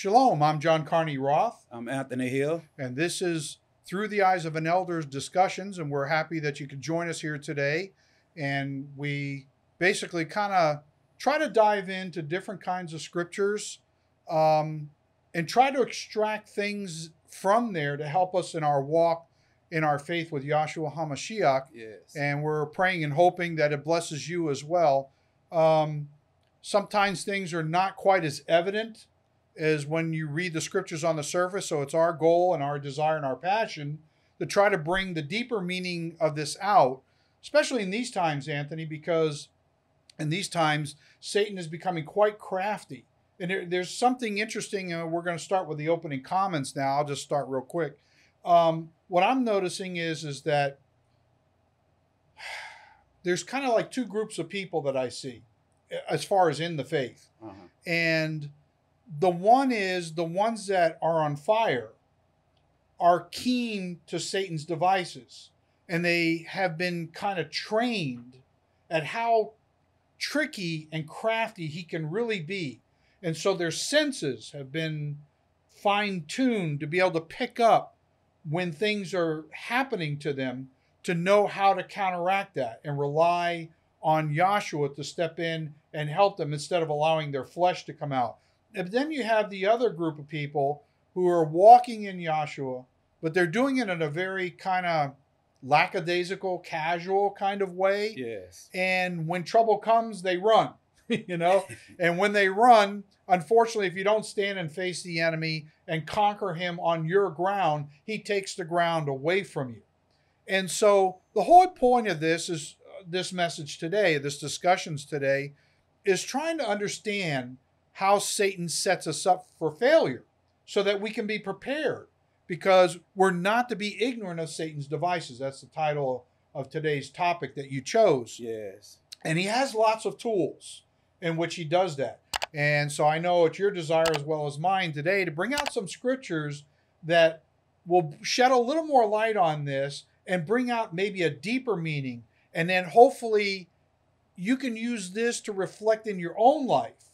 Shalom, I'm John Carney Roth, I'm Anthony Hill. and this is Through the Eyes of an Elder's Discussions, and we're happy that you could join us here today. And we basically kind of try to dive into different kinds of scriptures um, and try to extract things from there to help us in our walk in our faith with Yahshua HaMashiach. Yes. and we're praying and hoping that it blesses you as well. Um, sometimes things are not quite as evident as when you read the scriptures on the surface. So it's our goal and our desire and our passion to try to bring the deeper meaning of this out, especially in these times, Anthony, because in these times, Satan is becoming quite crafty. And there, there's something interesting. Uh, we're going to start with the opening comments now. I'll just start real quick. Um, what I'm noticing is is that there's kind of like two groups of people that I see as far as in the faith. uh-huh. And the one is the ones that are on fire are keen to Satan's devices. And they have been kind of trained at how tricky and crafty he can really be. And so their senses have been fine tuned to be able to pick up when things are happening to them to know how to counteract that and rely on Yahshua to step in and help them instead of allowing their flesh to come out. And then you have the other group of people who are walking in Yahshua, but they're doing it in a very kind of lackadaisical, casual kind of way. Yes. And when trouble comes, they run, you know? and when they run, unfortunately, if you don't stand and face the enemy and conquer him on your ground, he takes the ground away from you. And so the whole point of this is uh, this message today, this discussions today, is trying to understand how Satan sets us up for failure so that we can be prepared because we're not to be ignorant of Satan's devices. That's the title of today's topic that you chose. Yes. And he has lots of tools in which he does that. And so I know it's your desire as well as mine today to bring out some scriptures that will shed a little more light on this and bring out maybe a deeper meaning. And then hopefully you can use this to reflect in your own life.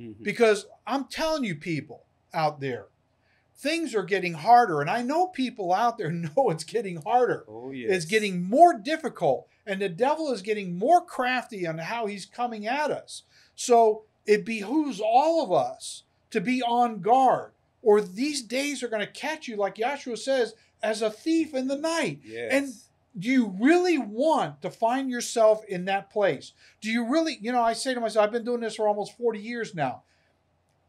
Mhm. Because I'm telling you, people out there, things are getting harder. And I know people out there know it's getting harder Oh yes. is getting more difficult and the devil is getting more crafty on how he's coming at us. So it behooves all of us to be on guard, or these days are going to catch you, like Yahshua says, as a thief in the night. Yes. And do you really want to find yourself in that place? Do you really, you know, I say to myself, I've been doing this for almost 40 years now.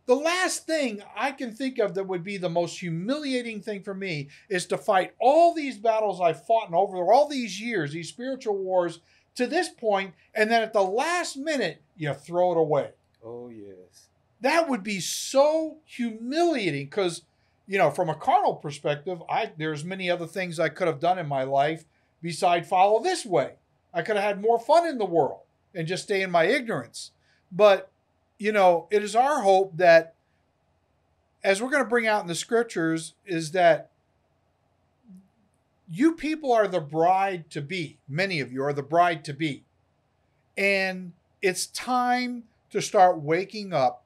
The last thing I can think of that would be the most humiliating thing for me is to fight all these battles I've fought and over all these years, these spiritual wars to this point, and then at the last minute, you throw it away. oh yes. That would be so humiliating because, you know, from a carnal perspective, I there's many other things I could have done in my life beside follow this way. I could have had more fun in the world and just stay in my ignorance. But, you know, it is our hope that as we're going to bring out in the scriptures is that you people are the bride to be. Many of you are the bride to be. And it's time to start waking up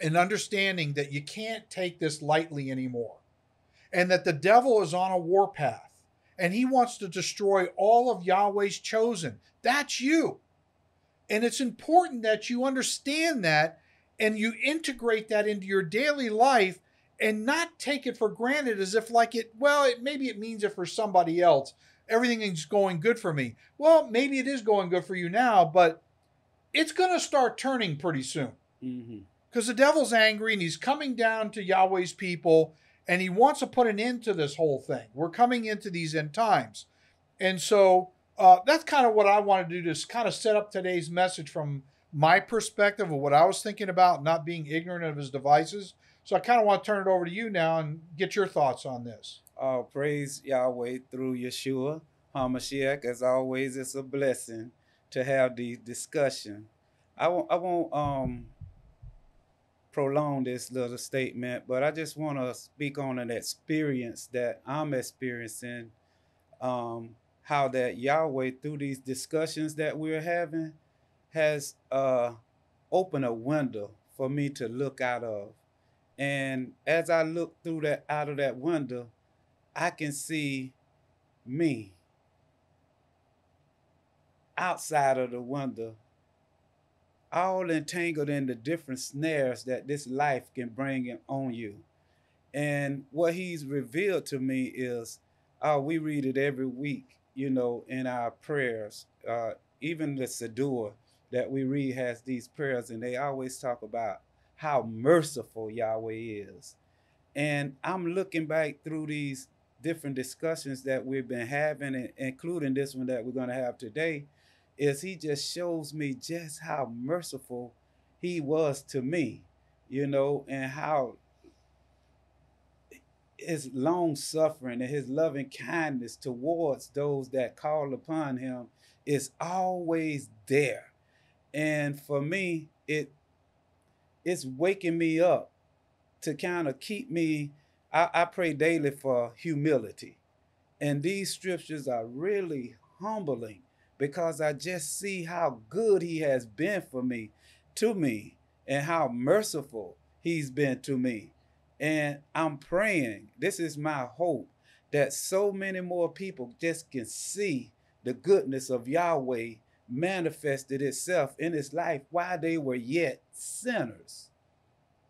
and understanding that you can't take this lightly anymore. And that the devil is on a warpath and he wants to destroy all of Yahweh's chosen. That's you. And it's important that you understand that and you integrate that into your daily life and not take it for granted as if like it well it maybe it means it for somebody else everything is going good for me well maybe it is going good for you now but it's going to start turning pretty soon mm-hmm. because the devil's angry and he's coming down to Yahweh's people and he wants to put an end to this whole thing. We're coming into these end times. And so uh, that's kind of what I want to do to kind of set up today's message from my perspective of what I was thinking about, not being ignorant of his devices. So I kind of want to turn it over to you now and get your thoughts on this. Uh, praise Yahweh through Yeshua Hamashiach. As always, it's a blessing to have the discussion. I won't. I won't um prolong this little statement, but I just want to speak on an experience that I'm experiencing. Um, how that Yahweh through these discussions that we're having has uh opened a window for me to look out of, And as I look through that out of that window, I can see me outside of the window, all entangled in the different snares that this life can bring on you. And what he's revealed to me is, uh, we read it every week, you know, in our prayers. Uh, even the Siddur that we read has these prayers, and they always talk about how merciful Yahweh is. And I'm looking back through these different discussions that we've been having, including this one that we're going to have today, is he just shows me just how merciful he was to me, you know, and how his long suffering and his loving kindness towards those that call upon him is always there. And for me, it it's waking me up to kind of keep me. I, I pray daily for humility. And these scriptures are really humbling because I just see how good he has been for me, to me, and how merciful he's been to me. And I'm praying, this is my hope, that so many more people just can see the goodness of Yahweh manifested itself in his life while they were yet sinners.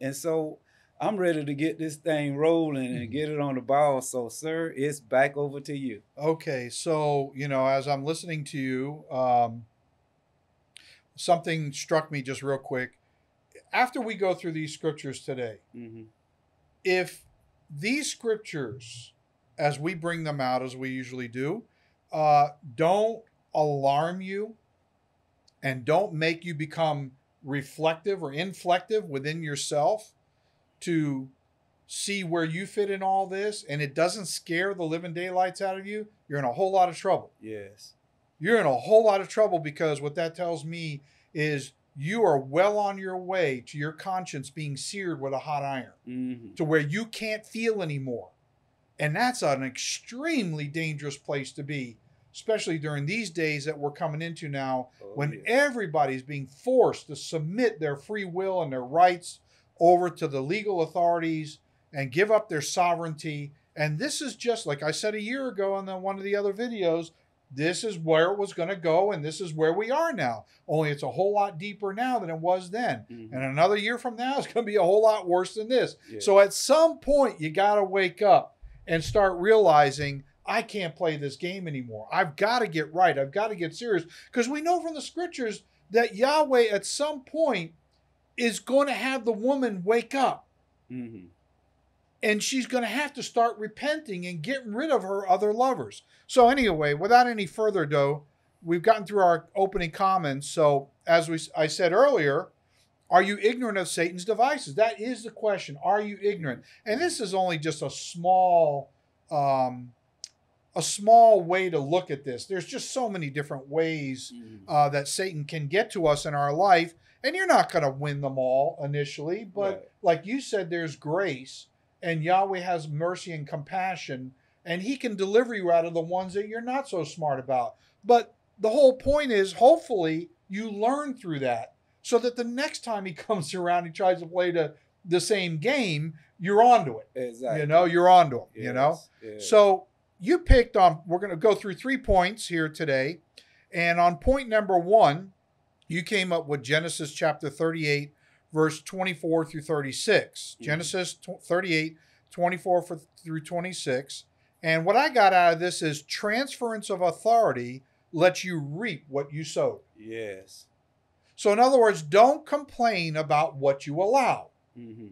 And so I'm ready to get this thing rolling and mm-hmm. get it on the ball. So, sir, it's back over to you. Okay. So, you know, as I'm listening to you, um, something struck me just real quick. After we go through these scriptures today, mm-hmm. if these scriptures, as we bring them out, as we usually do, uh, don't alarm you and don't make you become reflective or inflective within yourself to see where you fit in all this and it doesn't scare the living daylights out of you, you're in a whole lot of trouble. Yes. You're in a whole lot of trouble because what that tells me is you are well on your way to your conscience being seared with a hot iron mm-hmm. to where you can't feel anymore. And that's an extremely dangerous place to be, especially during these days that we're coming into now oh, when yeah. everybody's being forced to submit their free will and their rights over to the legal authorities and give up their sovereignty. And this is just like I said a year ago on the, one of the other videos. This is where it was going to go, and this is where we are now. Only it's a whole lot deeper now than it was then. Mm-hmm. And another year from now, it's going to be a whole lot worse than this. Yeah. So at some point, you got to wake up and start realizing I can't play this game anymore. I've got to get right. I've got to get serious because we know from the scriptures that Yahweh at some point is going to have the woman wake up. Mm-hmm. And she's going to have to start repenting and getting rid of her other lovers. So, anyway, without any further ado, we've gotten through our opening comments. So, as we, I said earlier, are you ignorant of Satan's devices? That is the question. Are you ignorant? And this is only just a small, um, a small way to look at this. There's just so many different ways mm-hmm. uh, that Satan can get to us in our life and you're not going to win them all initially, but right. like you said, there's grace, and Yahweh has mercy and compassion, and He can deliver you out of the ones that you're not so smart about. But the whole point is, hopefully, you learn through that so that the next time He comes around, He tries to play the, the same game, you're onto it. Exactly. You know, you're onto it, yes. you know? Yes. So you picked on, we're going to go through three points here today. And on point number one, you came up with Genesis chapter 38, verse 24 through 36. Mm-hmm. Genesis 38, 24 for, through 26. And what I got out of this is transference of authority lets you reap what you sow. Yes. So, in other words, don't complain about what you allow. Mm-hmm.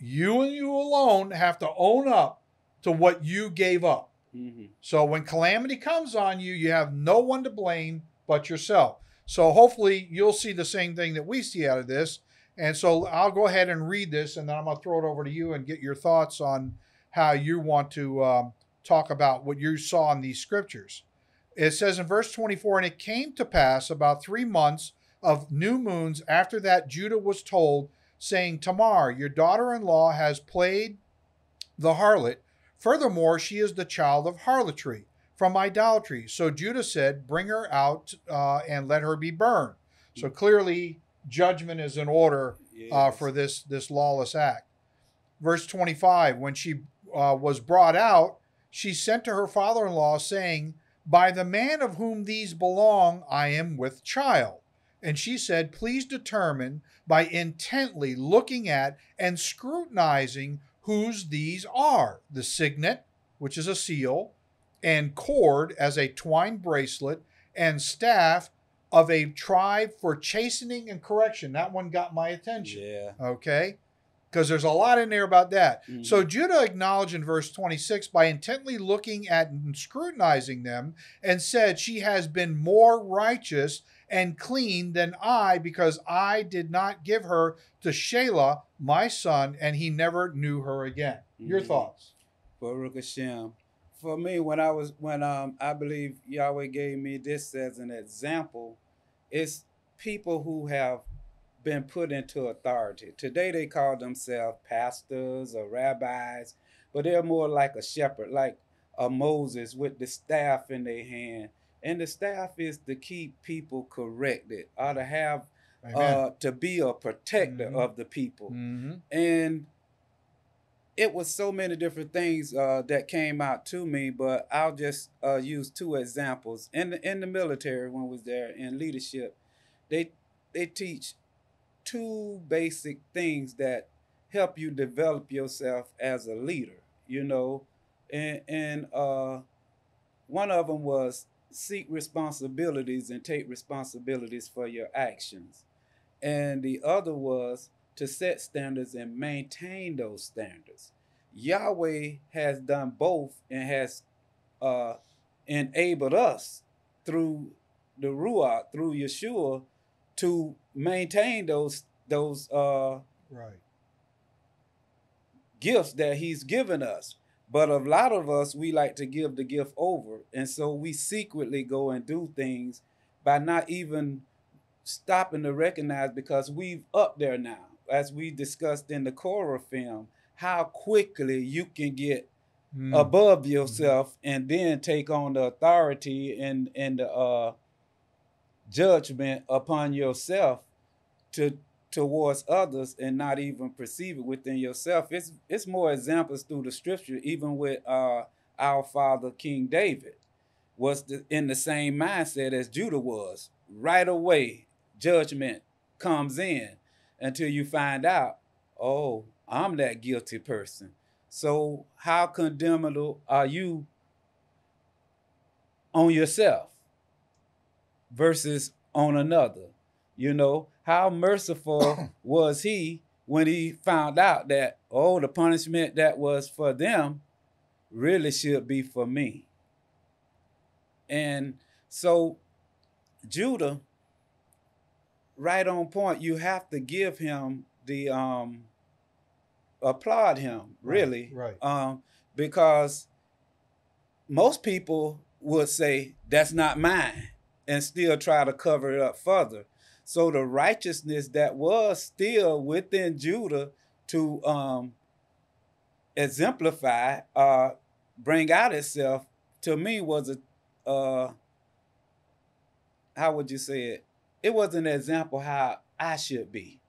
You and you alone have to own up to what you gave up. Mm-hmm. So, when calamity comes on you, you have no one to blame but yourself. So hopefully you'll see the same thing that we see out of this. And so I'll go ahead and read this, and then I'm going to throw it over to you and get your thoughts on how you want to um, talk about what you saw in these scriptures. It says in verse 24, and it came to pass about three months of new moons after that Judah was told, saying, Tamar, your daughter in law has played the harlot. Furthermore, she is the child of harlotry from idolatry. So Judah said, Bring her out uh, and let her be burned. So clearly, judgment is in order uh, yes. uh, for this, this lawless act. verse 25, when she uh, was brought out, she sent to her father in law, saying, By the man of whom these belong, I am with child. And she said, Please determine by intently looking at and scrutinizing whose these are the signet, which is a seal, and cord as a twine bracelet, and staff of a tribe for chastening and correction. That one got my attention. Yeah. Okay. Because there's a lot in there about that. Mhm. So Judah acknowledged in verse 26 by intently looking at and scrutinizing them and said, She has been more righteous and clean than I because I did not give her to Shelah, my son, and he never knew her again. Your Mhm. thoughts? Baruch Hashem. For me, when I was when um I believe Yahweh gave me this as an example, it's people who have been put into authority. Today they call themselves pastors or rabbis, but they're more like a shepherd, like a Moses with the staff in their hand. And the staff is to keep people corrected, or to have uh to be a protector Mhm. of the people mm-hmm. and it was so many different things uh, that came out to me, but I'll just uh, use two examples. In the in the military, when I was there in leadership, they they teach two basic things that help you develop yourself as a leader. You know, and and uh, one of them was seek responsibilities and take responsibilities for your actions, and the other was to set standards and maintain those standards. Yahweh has done both and has uh, enabled us through the Ruach, through Yeshua, to maintain those those uh, Right. gifts that He's given us. But a lot of us, we like to give the gift over, and so we secretly go and do things by not even stopping to recognize because we've up there now as we discussed in the Korah film, how quickly you can get Mm. above yourself and then take on the authority and and the uh, judgment upon yourself to towards others and not even perceive it within yourself. It's it's more examples through the scripture, even with uh, our father King David was the, in the same mindset as Judah was. Right away, judgment comes in until you find out, oh, I'm that guilty person. So how condemnable are you on yourself versus on another? You know, how merciful was he when he found out that, oh, the punishment that was for them really should be for me? And so Judah, right on point, you have to give him the um applaud him, really. Right. Um, because most people would say that's not mine and still try to cover it up further. So the righteousness that was still within Judah to um, exemplify, uh, bring out itself, to me was a, uh, how would you say it? It was an example how I should be.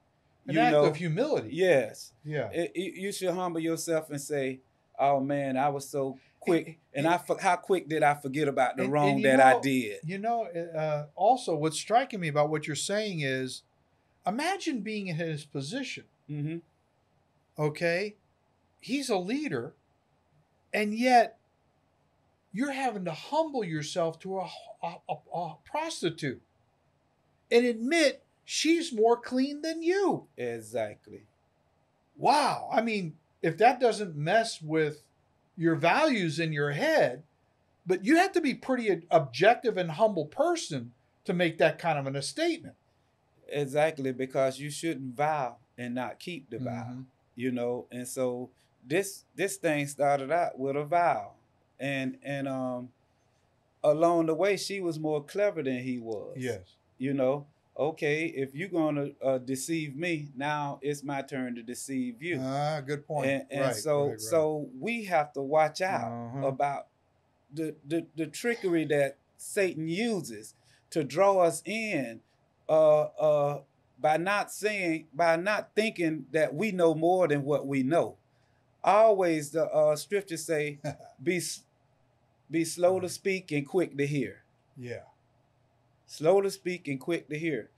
An you act know, of humility. yes Yeah. it, you you should humble yourself and say, "Oh man, I was so quick, and I for- how quick did I forget about the And- wrong and that I did?" You know, uh, also what's striking me about what you're saying is imagine being in his position, hmm okay? He's a leader, and yet you're having to humble yourself to a, a, a- a prostitute and admit she's more clean than you. Exactly. Wow. I mean, if that doesn't mess with your values in your head, but you have to be pretty objective and humble person to make that kind of a statement. Exactly, because you shouldn't vow and not keep the vow. Mhm. You know, and so this this thing started out with a vow, and and um, along the way, she was more clever than he was. Yes. You know, okay, if you're gonna uh, deceive me, now it's my turn to deceive you. Ah, good point. and, and Right, so right, right. so we have to watch out Uh-huh. about the, the the trickery that Satan uses to draw us in uh uh by not saying by not thinking that we know more than what we know always the uh, scriptures say, "Be be slow to speak and quick to hear." Yeah. Slow to speak and quick to hear.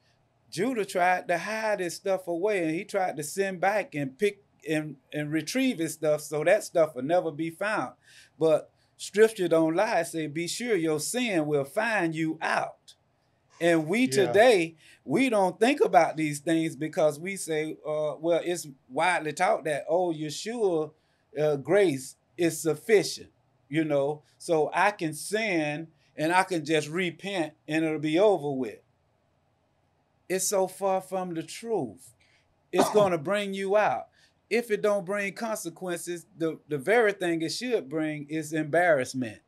Judah tried to hide his stuff away, and he tried to send back and pick and and retrieve his stuff, so that stuff will never be found. But Scripture don't lie. Say, "Be sure your sin will find you out." And we Yeah. today we don't think about these things because we say, uh, well, it's widely taught that oh, Yeshua uh, grace is sufficient, you know, so I can sin and I can just repent and it'll be over with. It's so far from the truth. It's going to bring you out. If it don't bring consequences, the, the very thing it should bring is embarrassment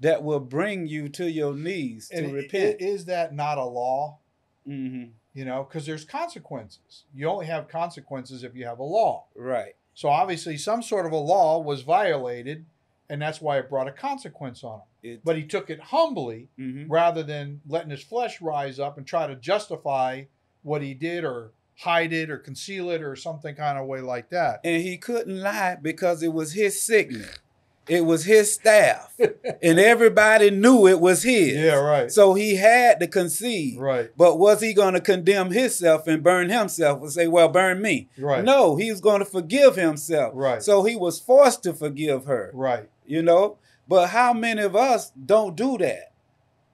that will bring you to your knees to And repent. is that not a law? hmm You know, because there's consequences. You only have consequences if you have a law. Right. So obviously, some sort of a law was violated, and that's why it brought a consequence on him. It, But he took it humbly mhm. rather than letting his flesh rise up and try to justify what he did or hide it or conceal it or something kind of way like that. and he couldn't lie because it was his signet. It was his staff. and everybody knew it was his. Yeah, right. So he had to concede. Right, But was he going to condemn himself and burn himself and say, well, burn me? right, No, he was going to forgive himself. Right. So he was forced to forgive her, right. You know? But how many of us don't do that?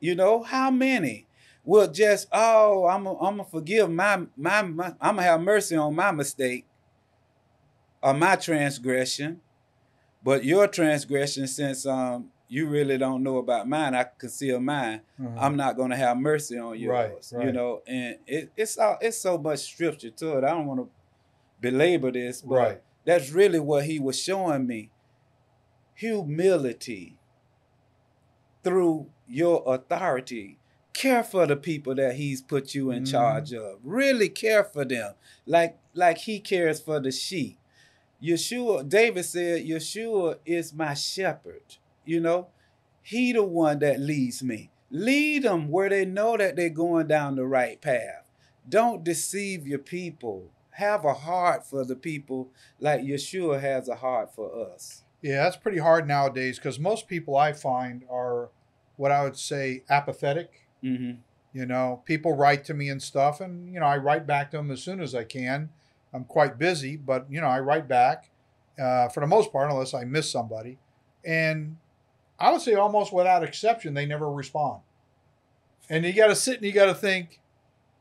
You know, how many will just, oh, I'm going I'm to forgive my, my, my, I'm going to have mercy on my mistake or my transgression. But your transgression, since um, you really don't know about mine, I conceal mine. Mhm. I'm not going to have mercy on Right, yours. You know, and it, it's all, it's so much scripture to it. I don't want to belabor this, but right. that's really what he was showing me. Humility through your authority. Care for the people that he's put you in Mhm. charge of. Really care for them. Like like he cares for the sheep. Yeshua, David said, Yeshua is my shepherd. You know, he the one that leads me. Lead them where they know that they're going down the right path. Don't deceive your people. Have a heart for the people like Yeshua has a heart for us. Yeah, that's pretty hard nowadays because most people I find are what I would say apathetic. Mm-hmm. You know, people write to me and stuff, and you know, I write back to them as soon as I can. I'm quite busy, but you know, I write back uh, for the most part, unless I miss somebody. And I would say almost without exception, they never respond. And you got to sit and you got to think,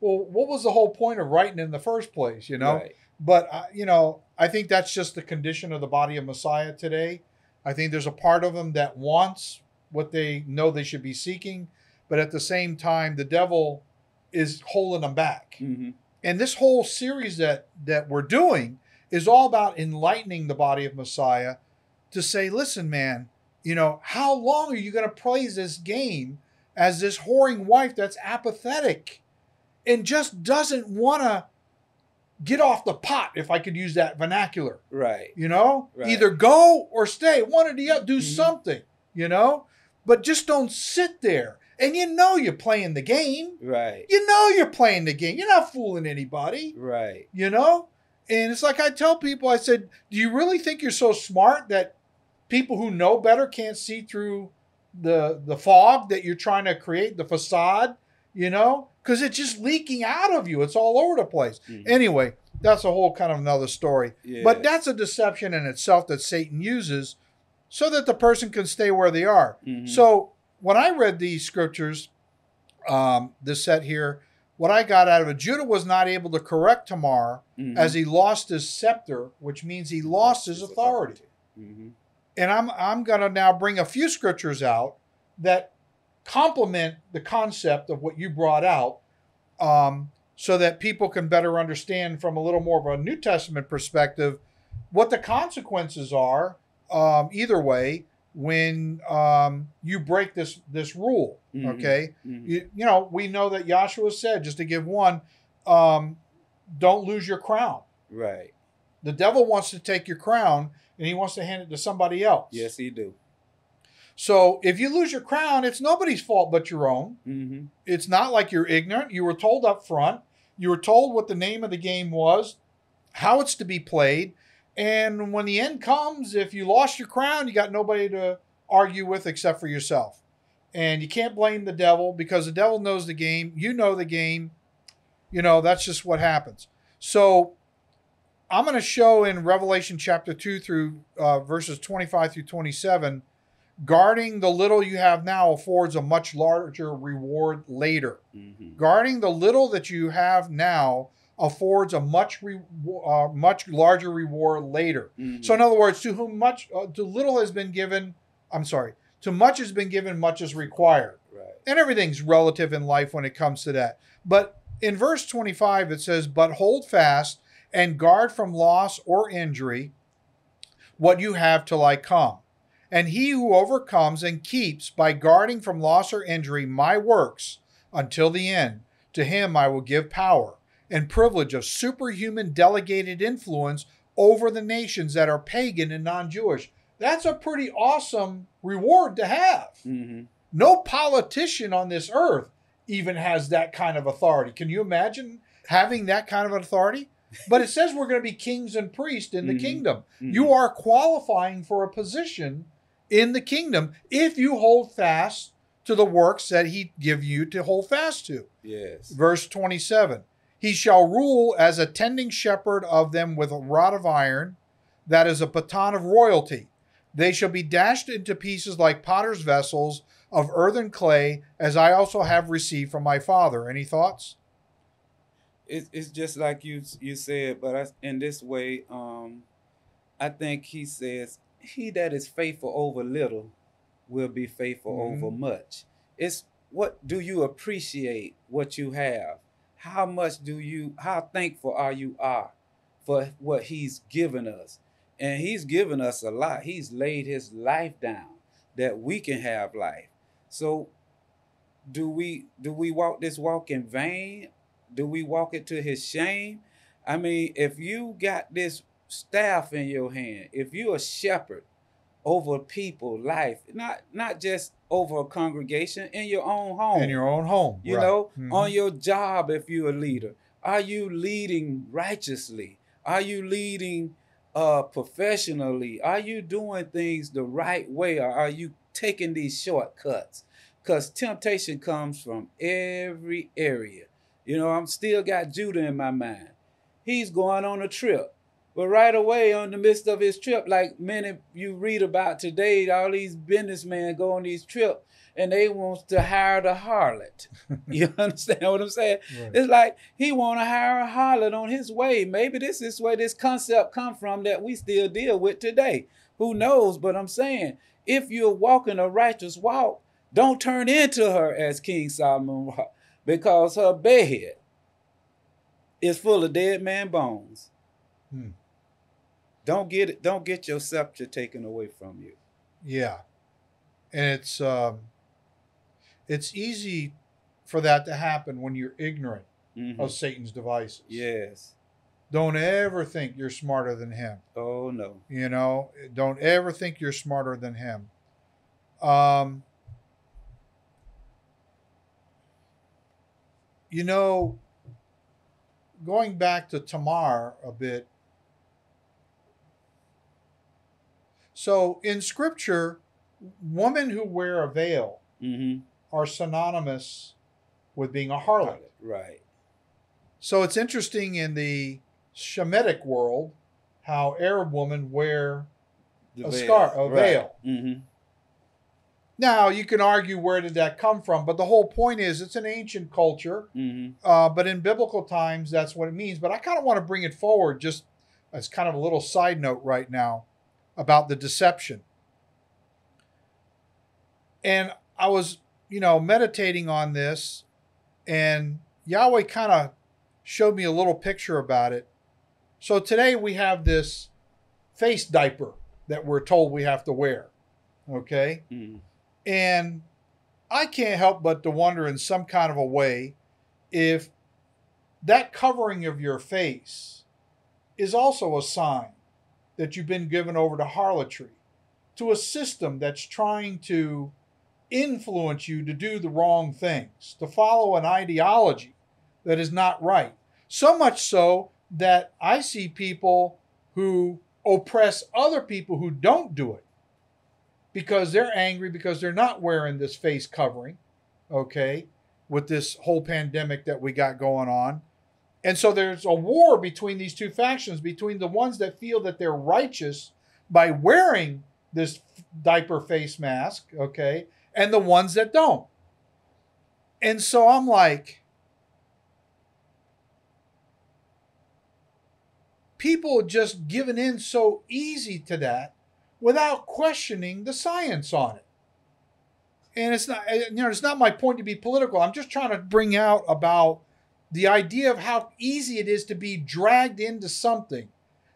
well, what was the whole point of writing in the first place? You know, Right. but uh, you know, I think that's just the condition of the body of Messiah today. I think there's a part of them that wants what they know they should be seeking, but at the same time, the devil is holding them back. Mm-hmm. And this whole series that that we're doing is all about enlightening the body of Messiah to say, listen, man, you know, how long are you going to play this game as this whoring wife that's apathetic and just doesn't want to get off the pot, if I could use that vernacular? Right. You know, Right. either go or stay, one or the other, do Mhm. something, you know, but just don't sit there. And you know you're playing the game. Right. You know you're playing the game. You're not fooling anybody, Right. you know? And it's like I tell people, I said, do you really think you're so smart that people who know better can't see through the the fog that you're trying to create, the facade, you know? Because it's just leaking out of you. It's all over the place. Mhm. Anyway, that's a whole kind of another story. But that's a deception in itself that Satan uses so that the person can stay where they are. Mhm. So when I read these scriptures, um, this set here, what I got out of it, Judah was not able to correct Tamar Mhm. as he lost his scepter, which means he lost his authority. Mhm. And I'm I'm gonna now bring a few scriptures out that complement the concept of what you brought out, um, so that people can better understand from a little more of a New Testament perspective what the consequences are. Um, either way, when um, you break this this rule, Mhm. okay, Mhm. you, you know we know that Yahshua said just to give one, um, don't lose your crown. Right. The devil wants to take your crown and he wants to hand it to somebody else. Yes, he do. So if you lose your crown, it's nobody's fault but your own. Mm-hmm. It's not like you're ignorant. You were told up front. You were told what the name of the game was, how it's to be played, And when the end comes, if you lost your crown, you got nobody to argue with except for yourself. And you can't blame the devil because the devil knows the game. You know the game. You know, that's just what happens. So I'm going to show in Revelation chapter 2 through uh, verses 25 through 27 guarding the little you have now affords a much larger reward later. Mhm. Guarding the little that you have now affords a much re- uh, much larger reward later. Mhm. So in other words, to whom much uh, to little has been given, I'm sorry, to much has been given, much is required. right. And everything's relative in life when it comes to that. But in verse 25 it says, "But hold fast and guard from loss or injury what you have till I come. And he who overcomes and keeps by guarding from loss or injury my works until the end, to him I will give power and privilege of superhuman delegated influence over the nations that are pagan and non Jewish. That's a pretty awesome reward to have. Mhm. No politician on this earth even has that kind of authority. Can you imagine having that kind of authority? But it says we're going to be kings and priests in the Mhm. kingdom. Mhm. You are qualifying for a position in the kingdom if you hold fast to the works that he give you to hold fast to. Yes. Verse 27 He shall rule as a tending shepherd of them with a rod of iron, that is a baton of royalty. They shall be dashed into pieces like potter's vessels of earthen clay, as I also have received from my Father. Any thoughts? It's it's just like you you said, but I, in this way, um, I think he says, "He that is faithful over little will be faithful Mhm. over much." It's what do you appreciate what you have? How much do you? How thankful are you are for what He's given us? And He's given us a lot. He's laid His life down that we can have life. So, do we do we walk this walk in vain? Do we walk it to his shame? I mean, if you got this staff in your hand, if you're a shepherd over people, life, not not just over a congregation, in your own home, In your own home. you right. know, Mhm. on your job if you're a leader, are you leading righteously? Are you leading uh professionally? Are you doing things the right way or are you taking these shortcuts? Cuz temptation comes from every area. You know, I'm still got Judah in my mind. He's going on a trip. But right away, on the midst of his trip, like many you read about today, all these businessmen go on these trips and they want to hire the harlot. you understand what I'm saying? Right. It's like he want to hire a harlot on his way. Maybe this is where this concept come from that we still deal with today. Who knows? But I'm saying, if you're walking a righteous walk, don't turn into her as King Solomon walked, because her bed is full of dead man bones. Hmm. Don't get it. Don't get your scepter taken away from you. Yeah, and it's um, it's easy for that to happen when you're ignorant Mhm. of Satan's devices. Yes. Don't ever think you're smarter than him. Oh no. You know, don't ever think you're smarter than him. Um, you know, going back to Tamar a bit. So in scripture, women who wear a veil Mm-hmm. are synonymous with being a harlot. Right. So it's interesting in the Shemitic world how Arab women wear The A scarf, a veil. Mm-hmm. Now you can argue where did that come from, but the whole point is it's an ancient culture. Mm-hmm. Uh, but in biblical times, that's what it means. But I kind of want to bring it forward, just as kind of a little side note right now about the deception. And I was, you know, meditating on this, and Yahweh kind of showed me a little picture about it. So today we have this face diaper that we're told we have to wear. Okay. Mm-hmm. And I can't help but to wonder in some kind of a way if that covering of your face is also a sign that you've been given over to harlotry, to a system that's trying to influence you to do the wrong things, to follow an ideology that is not right. So much so that I see people who oppress other people who don't do it because they're angry because they're not wearing this face covering, okay, with this whole pandemic that we got going on. And so there's a war between these two factions, between the ones that feel that they're righteous by wearing this diaper face mask, okay, and the ones that don't. And so I'm like, people just giving in so easy to that without questioning the science on it. And it's not, you know, it's not my point to be political. I'm just trying to bring out about the idea of how easy it is to be dragged into something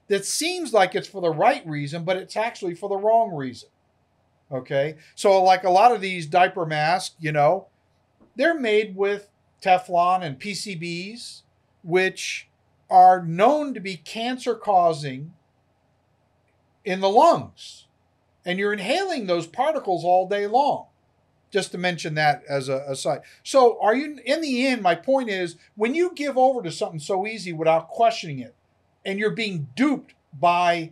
that seems like it's for the right reason, but it's actually for the wrong reason. Okay. So, like a lot of these diaper masks, you know, they're made with Teflon and PCBs, which are known to be cancer causing in the lungs. And you're inhaling those particles all day long. Just to mention that as a aside. So, are you, in the end, my point is when you give over to something so easy without questioning it, and you're being duped by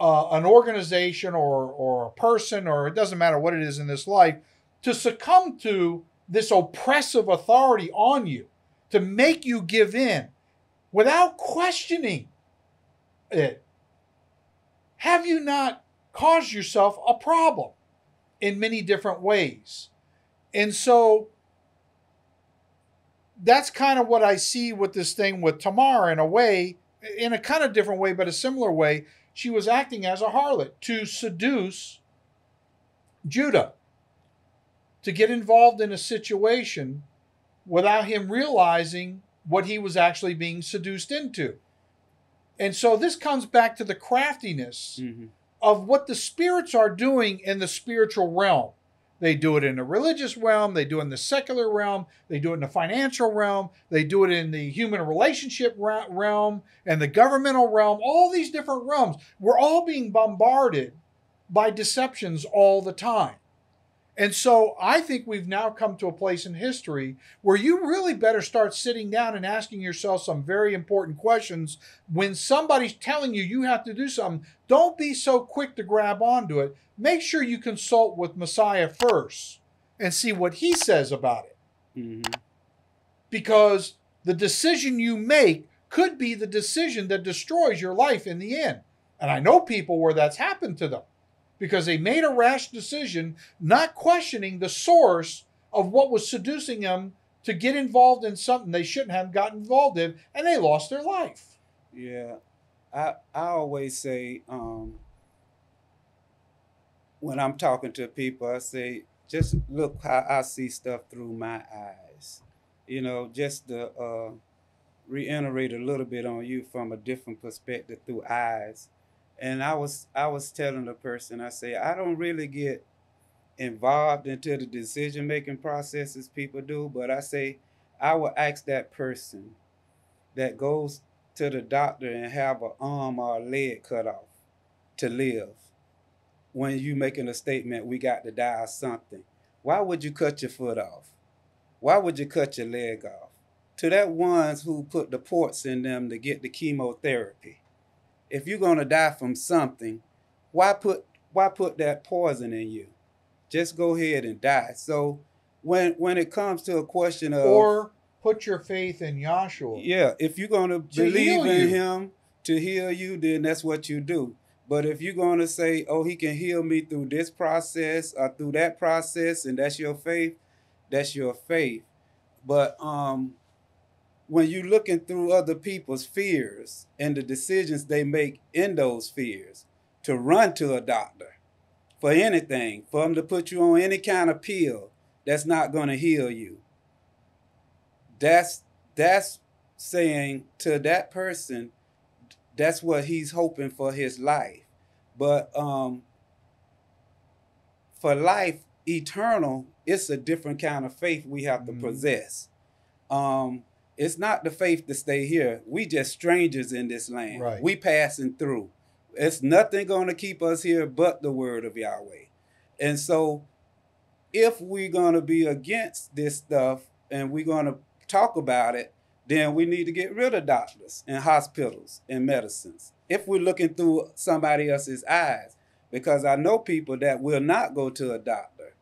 uh, an organization or, or a person, or it doesn't matter what it is in this life, to succumb to this oppressive authority on you, to make you give in without questioning it, have you not caused yourself a problem in many different ways? And so that's kind of what I see with this thing with Tamar in a way, in a kind of different way, but a similar way. She was acting as a harlot to seduce Judah, to get involved in a situation without him realizing what he was actually being seduced into. And so this comes back to the craftiness mm-hmm. Of what the spirits are doing in the spiritual realm. They do it in the religious realm, they do it in the secular realm, they do it in the financial realm, they do it in the human relationship realm and the governmental realm, all these different realms. We're all being bombarded by deceptions all the time. And so I think we've now come to a place in history where you really better start sitting down and asking yourself some very important questions. When somebody's telling you you have to do something, don't be so quick to grab onto it. Make sure you consult with Messiah first and see what he says about it. Mm-hmm. Because the decision you make could be the decision that destroys your life in the end. And I know people where that's happened to them because they made a rash decision, not questioning the source of what was seducing them to get involved in something they shouldn't have gotten involved in, and they lost their life. Yeah, I I always say um, when I'm talking to people, I say just look how I see stuff through my eyes. You know, just to uh, reiterate a little bit on you from a different perspective through eyes and I was I was telling the person, I say, I don't really get involved into the decision making processes people do, but I say I will ask that person that goes to the doctor and have an arm or a leg cut off to live. When you making a statement, we got to die or something. Why would you cut your foot off? Why would you cut your leg off? To that ones who put the ports in them to get the chemotherapy if you're gonna die from something, why put why put that poison in you? Just go ahead and die. So when when it comes to a question of or put your faith in Yahshua. Yeah, if you're gonna believe in you. him to heal you, then that's what you do. But if you're gonna say, "Oh, he can heal me through this process or through that process," and that's your faith, that's your faith. But um, when you're looking through other people's fears and the decisions they make in those fears to run to a doctor for anything, for them to put you on any kind of pill that's not going to heal you. That's that's saying to that person that's what he's hoping for his life. But um for life eternal, it's a different kind of faith we have to mm-hmm. possess. Um it's not the faith to stay here. We just strangers in this land. Right. We passing through. It's nothing going to keep us here but the word of Yahweh. And so if we're going to be against this stuff and we're going to talk about it, then we need to get rid of doctors and hospitals and medicines if we're looking through somebody else's eyes. Because I know people that will not go to a doctor.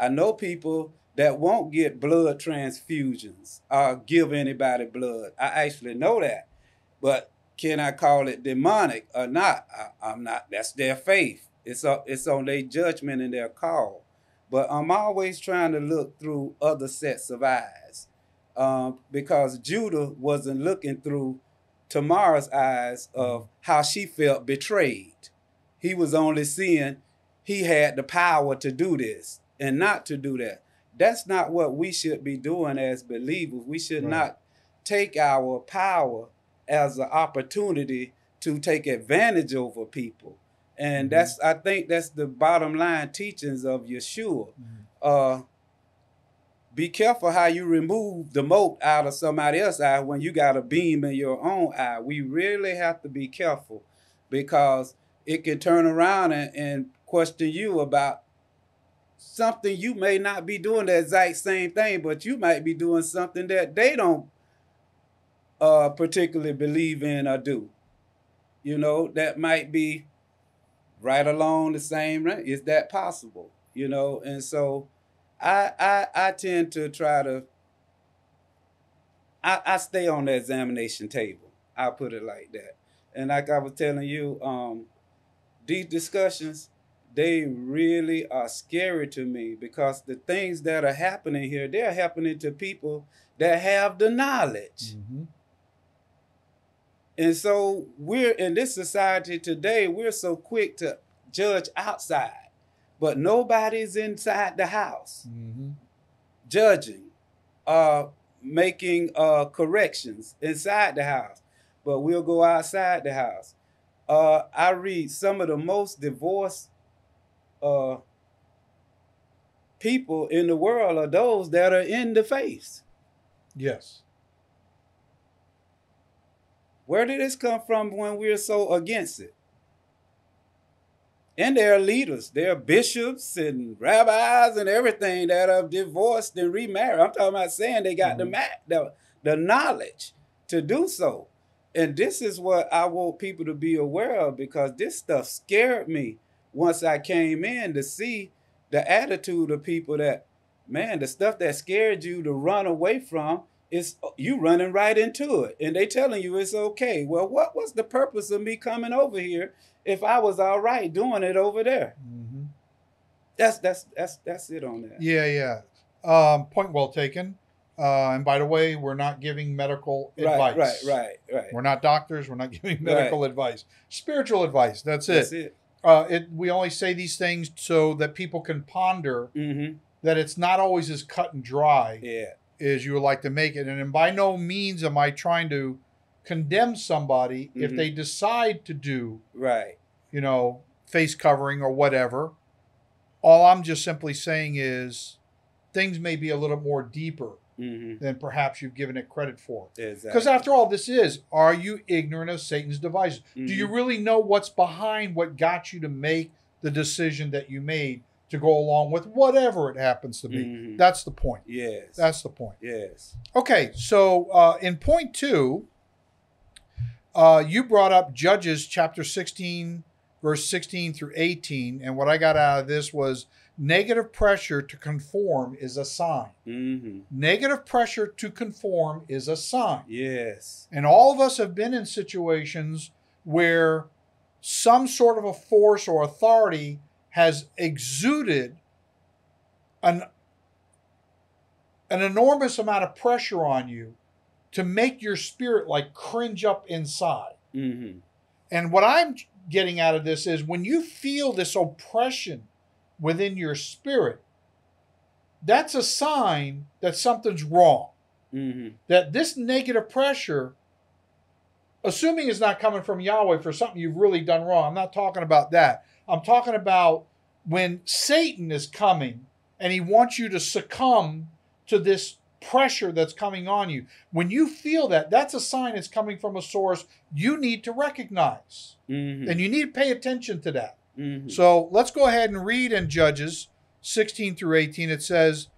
I know people that won't get blood transfusions or give anybody blood. I actually know that. But can I call it demonic or not? I, am not. That's their faith. It's, a, it's on their judgment and their call. But I'm always trying to look through other sets of eyes um, because Judah wasn't looking through Tamar's eyes of how she felt betrayed. He was only seeing he had the power to do this and not to do that. That's not what we should be doing as believers. We should right. not take our power as an opportunity to take advantage over people. And mm-hmm. that's I think that's the bottom line teachings of Yeshua. Mm-hmm. Uh, be careful how you remove the mote out of somebody else's eye when you got a beam in your own eye. We really have to be careful because it can turn around and, and question you about something you may not be doing the exact same thing, but you might be doing something that they don't uh, particularly believe in or do. You know, that might be right along the same right. Is that possible? You know, and so I I I tend to try to I, I stay on the examination table. I'll put it like that. And like I was telling you, um, these discussions, they really are scary to me because the things that are happening here, they're happening to people that have the knowledge. Mm-hmm. And so we're in this society today, we're so quick to judge outside, but nobody's inside the house mm-hmm. judging, uh, making uh, corrections inside the house. But we'll go outside the house. Uh, I read some of the most divorced uh, people in the world are those that are in the faith. Yes. Where did this come from when we're so against it? And there are leaders, there are bishops and rabbis and everything that are divorced and remarried. I'm talking about saying they got mm-hmm. the, the the knowledge to do so. And this is what I want people to be aware of because this stuff scared me once I came in to see the attitude of people that, man, the stuff that scared you to run away from is you running right into it. And they telling you it's okay. Well what was the purpose of me coming over here if i was all right doing it over there? Mm-hmm. that's that's that's that's it on that. Yeah yeah. Um, point well taken. Uh, and by the way we're not giving medical right, advice. right right. Right we're not doctors. We're not giving medical right. advice. Spiritual advice. That's it, that's it. Uh, it we only say these things so that people can ponder mm-hmm. that it's not always as cut and dry yeah is you would like to make it. And by no means am I trying to condemn somebody mm-hmm. if they decide to do right, you know, face covering or whatever. All I'm just simply saying is things may be a little more deeper mm-hmm. than perhaps you've given it credit for. Because exactly. after all, this is are you ignorant of Satan's devices? Mm-hmm. Do you mm-hmm. really know what's behind what got you to make the decision that you made? to go along with whatever it happens to be. Mm-hmm. That's the point. Yes. That's the point. Yes. Okay, so uh, in point two, uh, you brought up Judges chapter 16, verse 16 through 18. And what I got out of this was negative pressure to conform is a sign. Mm-hmm. Negative pressure to conform is a sign. Yes. And all of us have been in situations where some sort of a force or authority has exuded an, an enormous amount of pressure on you to make your spirit like cringe up inside. Mm-hmm. And what I'm getting out of this is when you feel this oppression within your spirit, that's a sign that something's wrong. Mm-hmm. That this negative pressure, assuming it's not coming from Yahweh for something you've really done wrong, I'm not talking about that. I'm talking about when Satan is coming and he wants you to succumb to this pressure that's coming on you. When you feel that, that's a sign it's coming from a source you need to recognize. Mm-hmm. And you need to pay attention to that. Mm-hmm. So let's go ahead and read in Judges 16 through 18. It says,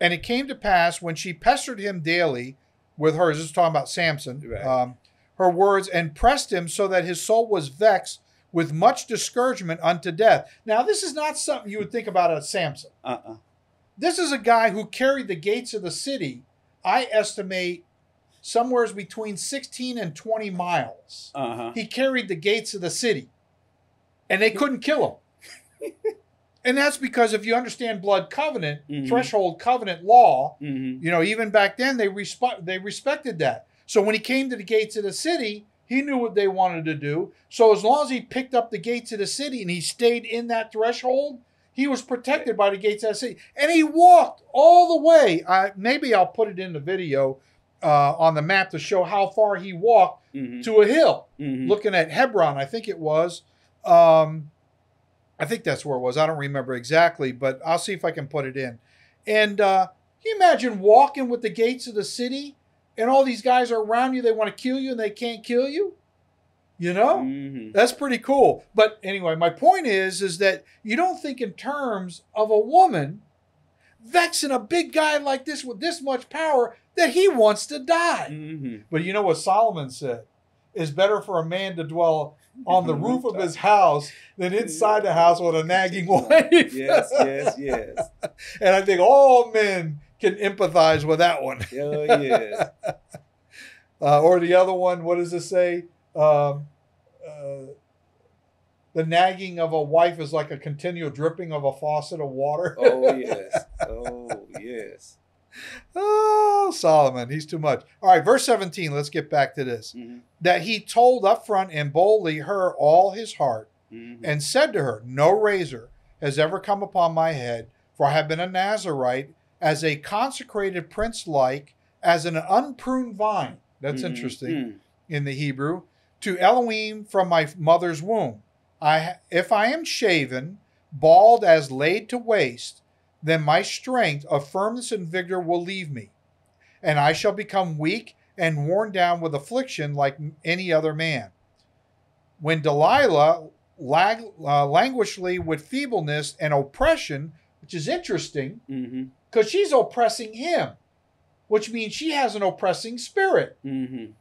And it came to pass when she pestered him daily with hers, this is talking about Samson, right. um, her words and pressed him so that his soul was vexed with much discouragement unto death. Now, this is not something you would think about a Samson. Uh-uh. This is a guy who carried the gates of the city, I estimate somewhere between 16 and 20 miles. Uh-huh. He carried the gates of the city, and they couldn't kill him. and that's because if you understand blood covenant, Mhm. threshold covenant law, Mm-hmm. you know, even back then they respect they respected that. So when he came to the gates of the city, he knew what they wanted to do. So as long as he picked up the gates of the city and he stayed in that threshold, he was protected by the gates of the city. And he walked all the way. I, maybe I'll put it in the video uh, on the map to show how far he walked Mm-hmm. to a hill, mm-hmm. looking at Hebron. I think it was. Um, I think that's where it was. I don't remember exactly, but I'll see if I can put it in. And uh, can you imagine walking with the gates of the city, and all these guys are around you. They want to kill you, and they can't kill you. You know, Mm-hmm. that's pretty cool. But anyway, my point is, is that you don't think in terms of a woman vexing a big guy like this with this much power that he wants to die. Mm-hmm. But you know what Solomon said? It's better for a man to dwell on the roof of his house than inside the house with a nagging wife. Yes, yes, yes. and I think all men can empathize with that one. Oh, yes. Uh, or the other one, what does it say? Um, uh, the nagging of a wife is like a continual dripping of a faucet of water. Oh, yes. Oh, yes. Oh, Solomon, he's too much. All right, verse 17, let's get back to this. Mm-hmm. That he told up front and boldly her all his heart Mm-hmm. and said to her, No razor has ever come upon my head, for I have been a Nazarite, as a consecrated prince like, as an unpruned vine. That's Mm-hmm. interesting in the Hebrew. To Elohim from my mother's womb. I, if I am shaven, bald as laid to waste, then my strength of firmness and vigor will leave me, and I shall become weak and worn down with affliction like any other man. When Delilah lag, uh, languishly with feebleness and oppression, which is interesting Mm-hmm. because she's oppressing him, which means she has an oppressing spirit. Mm-hmm.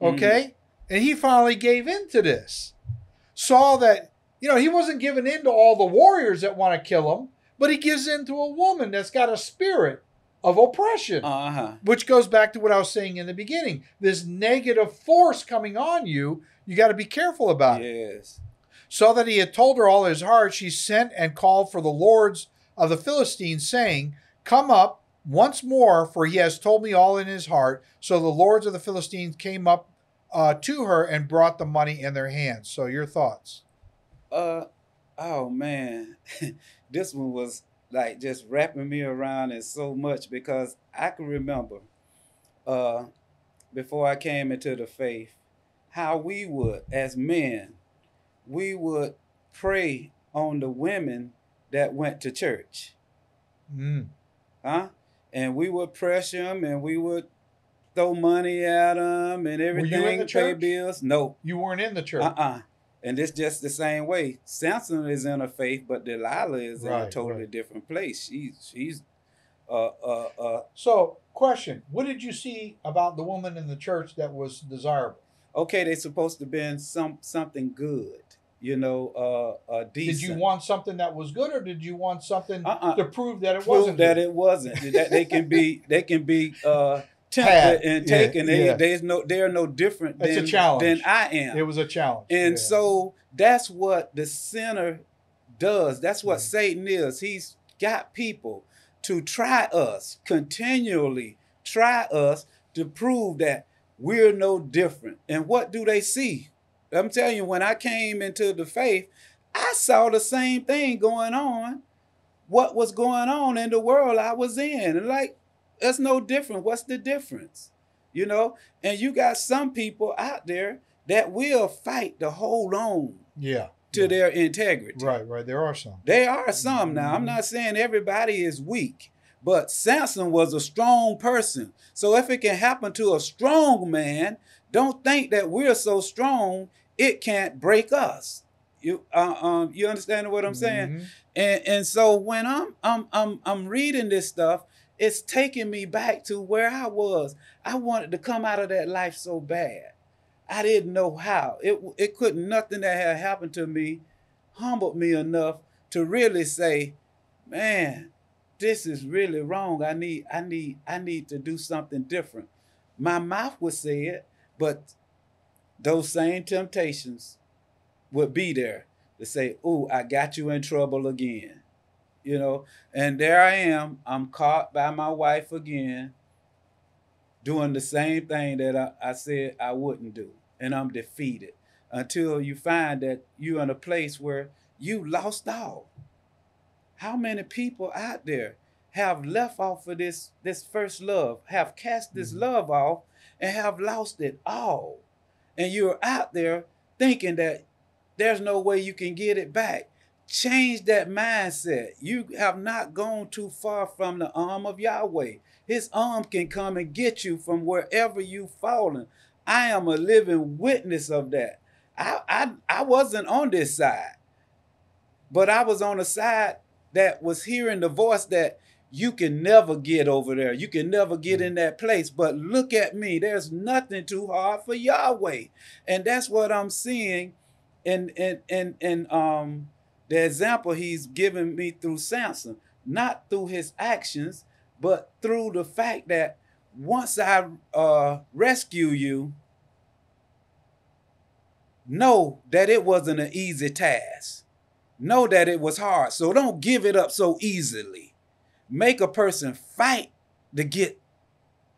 Okay? And he finally gave in to this. Saw that, you know, he wasn't giving in to all the warriors that want to kill him, but he gives in to a woman that's got a spirit of oppression, Uh-huh. which goes back to what I was saying in the beginning. This negative force coming on you, you got to be careful about it. Yes. So that he had told her all his heart, she sent and called for the lords of the Philistines, saying, Come up once more, for he has told me all in his heart. So the lords of the Philistines came up uh, to her and brought the money in their hands. So your thoughts? Uh, oh man, this one was like just wrapping me around in so much because I can remember, uh, before I came into the faith, how we would, as men, we would pray on the women that went to church, Mm. huh? And we would pressure them, and we would throw money at them and everything. Were you in the pay church? bills. No, You weren't in the church. uh-uh. And it's just the same way. Samson is in a faith, but Delilah is in a totally right. different place. She's she's uh uh uh So, question What did you see about the woman in the church that was desirable? okay, they're supposed to be in some something good, you know, uh uh decent. Did you want something that was good, or did you want something uh-uh. to prove that it prove wasn't that good? it wasn't. that they can be they can be uh Had, tempted and yeah, taken. They, yeah. There's no they're no different than, than I am. It was a challenge. And Yeah. so that's what the sinner does. That's what Mhm. Satan is. He's got people to try us continually, try us to prove that we're no different. And what do they see? I'm telling you, when I came into the faith, I saw the same thing going on. What was going on in the world I was in? And like, that's no different. What's the difference? You know? And you got some people out there that will fight to hold on yeah, to yeah. their integrity. right, right. There are some. There are some now. I'm not saying everybody is weak, but Samson was a strong person. So if it can happen to a strong man, don't think that we're so strong it can't break us. You uh, um you understand what I'm saying? Mhm. And and so when I'm I'm I'm I'm reading this stuff, it's taking me back to where I was. I wanted to come out of that life so bad. I didn't know how. It it couldn't nothing that had happened to me humbled me enough to really say, man, this is really wrong. I need I need I need to do something different. My mouth would say it, but those same temptations would be there to say, "Oh, I got you in trouble again." You know, and there I am. I'm caught by my wife again doing the same thing that I, I said I wouldn't do. And I'm defeated until you find that you're in a place where you lost all. How many people out there have left off of this, this first love, have cast this mm-hmm. love off, and have lost it all? And you're out there thinking that there's no way you can get it back. Change that mindset. You have not gone too far from the arm of Yahweh. His arm can come and get you from wherever you've fallen. I am a living witness of that. I, I, I wasn't on this side, but I was on a side that was hearing the voice that you can never get over there. You can never get in that place. But look at me. There's nothing too hard for Yahweh. And that's what I'm seeing in in in, in um the example he's given me through Samson. Not through his actions, but through the fact that once I uh, rescue you, know that it wasn't an easy task. Know that it was hard. So don't give it up so easily. Make a person fight to get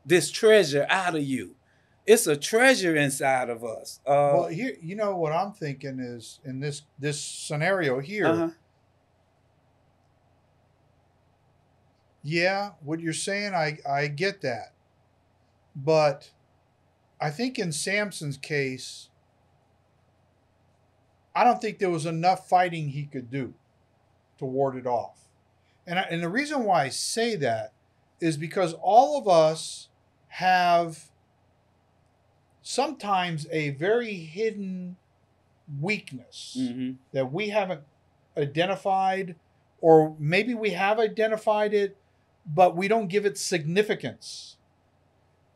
this treasure out of you. It's a treasure inside of us. Uh, well, here, you know what I'm thinking is in this this scenario here. Uh-huh. yeah, what you're saying, I, I get that. But I think in Samson's case, I don't think there was enough fighting he could do to ward it off. And, I, and the reason why I say that is because all of us have sometimes a very hidden weakness mm-hmm. that we haven't identified, or maybe we have identified it, but we don't give it significance.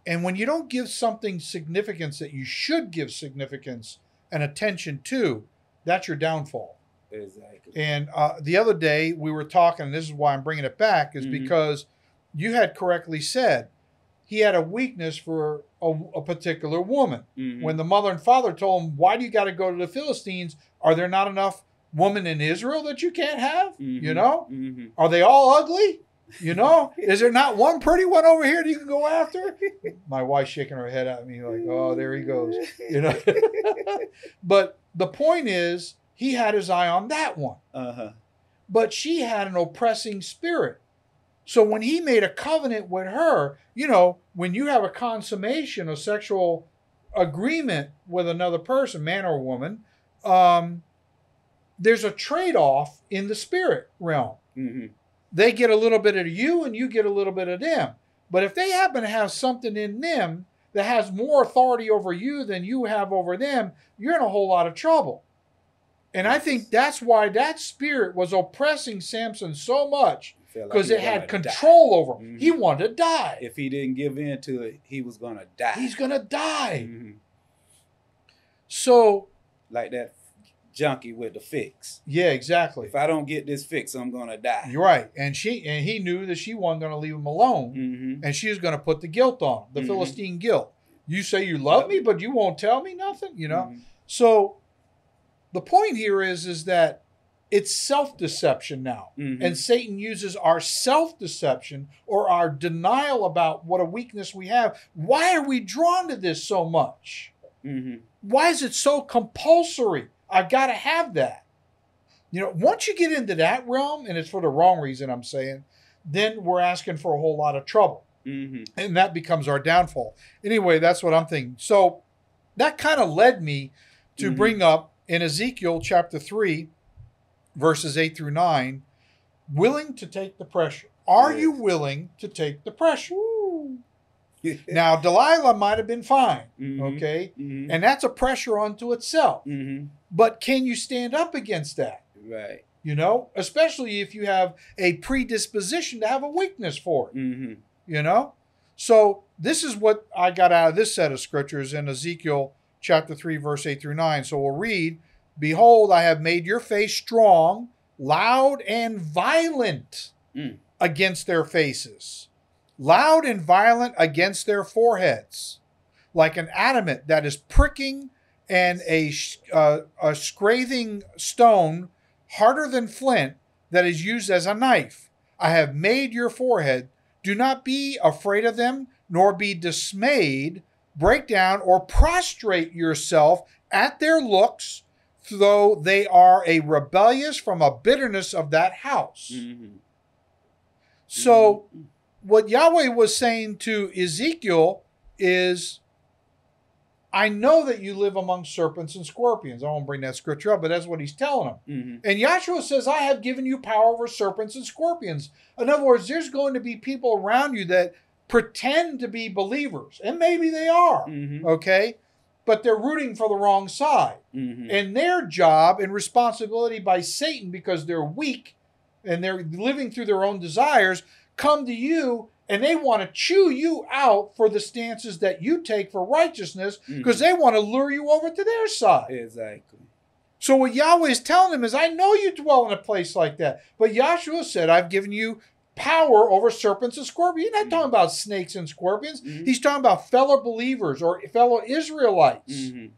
And when you don't give something significance that you should give significance and attention to, that's your downfall. Exactly. And uh, the other day we were talking, and this is why I'm bringing it back, is mm-hmm. because you had correctly said he had a weakness for a, a particular woman. Mm-hmm. When the mother and father told him, "Why do you got to go to the Philistines? Are there not enough women in Israel that you can't have? Mm-hmm. You know, mm-hmm. are they all ugly? You know, is there not one pretty one over here that you can go after? My wife shaking her head at me like, oh, there he goes. You know, but the point is, he had his eye on that one. Uh-huh. But she had an oppressing spirit. So when he made a covenant with her, you know, when you have a consummation, a sexual agreement with another person, man or woman, um, there's a trade off in the spirit realm. Mm-hmm they get a little bit of you and you get a little bit of them. But if they happen to have something in them that has more authority over you than you have over them, you're in a whole lot of trouble. And I think that's why that spirit was oppressing Samson so much because like it had control die. over him. Mm-hmm. He wanted to die. If he didn't give in to it, he was going to die. He's going to die. Mm-hmm. So, like that junkie with the fix. Yeah, exactly. If I don't get this fix, I'm gonna die. You're right, and she and he knew that she wasn't gonna leave him alone, mm-hmm. and she was gonna put the guilt on him, the mm-hmm. Philistine guilt. You say you love me, but you won't tell me nothing. You know, mm-hmm. so the point here is is that it's self-deception now mm-hmm. and satan uses our self-deception or our denial about what a weakness we have why are we drawn to this so much mm-hmm. why is it so compulsory I've got to have that. You know, once you get into that realm, and it's for the wrong reason, I'm saying, then we're asking for a whole lot of trouble. Mm-hmm. And that becomes our downfall. Anyway, that's what I'm thinking. So that kind of led me to mm-hmm. bring up in Ezekiel chapter 3, verses 8 through 9, willing to take the pressure. Are yes. you willing to take the pressure? now, Delilah might have been fine, mm-hmm. okay? Mm-hmm. And that's a pressure unto itself. Mm-hmm. But can you stand up against that? Right. You know, especially if you have a predisposition to have a weakness for it. Mm-hmm. You know? So, this is what I got out of this set of scriptures in Ezekiel chapter 3, verse 8 through 9. So we'll read Behold, I have made your face strong, loud, and violent Mm. against their faces, loud and violent against their foreheads, like an adamant that is pricking and a, uh, a scathing stone harder than flint that is used as a knife. I have made your forehead. Do not be afraid of them, nor be dismayed. Break down or prostrate yourself at their looks, though they are a rebellious from a bitterness of that house. Mhm. So, Mhm. what Yahweh was saying to Ezekiel is, I know that you live among serpents and scorpions. I won't bring that scripture up, but that's what he's telling him. Mhm. And Yahshua says, I have given you power over serpents and scorpions. In other words, there's going to be people around you that pretend to be believers, and maybe they are, Mhm. okay? But they're rooting for the wrong side. Mhm. And their job and responsibility by Satan, because they're weak and they're living through their own desires, come to you and they want to chew you out for the stances that you take for righteousness because Mhm. they want to lure you over to their side. Exactly. So what Yahweh is telling them is, I know you dwell in a place like that. But Yahshua said, I've given you power over serpents and scorpions. He's not talking about snakes and scorpions. Mhm. He's talking about fellow believers or fellow Israelites Mhm.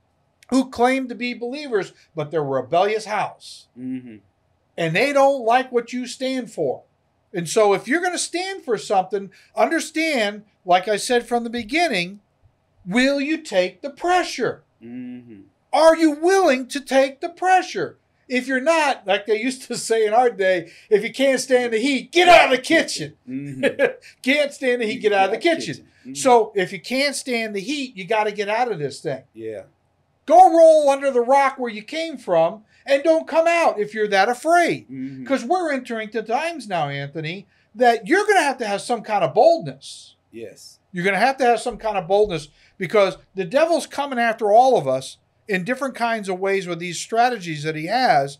who claim to be believers, but they're a rebellious house. Mhm. And they don't like what you stand for. And so if you're going to stand for something, understand, like I said from the beginning, will you take the pressure? Mhm. Are you willing to take the pressure? If you're not, like they used to say in our day, if you can't stand the heat, get out of the kitchen. Mhm. can't stand the heat, get out of the kitchen. Mhm. So if you can't stand the heat, you got to get out of this thing. yeah. Go roll under the rock where you came from and don't come out if you're that afraid. Because we're entering the times now, Anthony, that you're going to have to have some kind of boldness. Yes. You're going to have to have some kind of boldness because the devil's coming after all of us in different kinds of ways with these strategies that he has.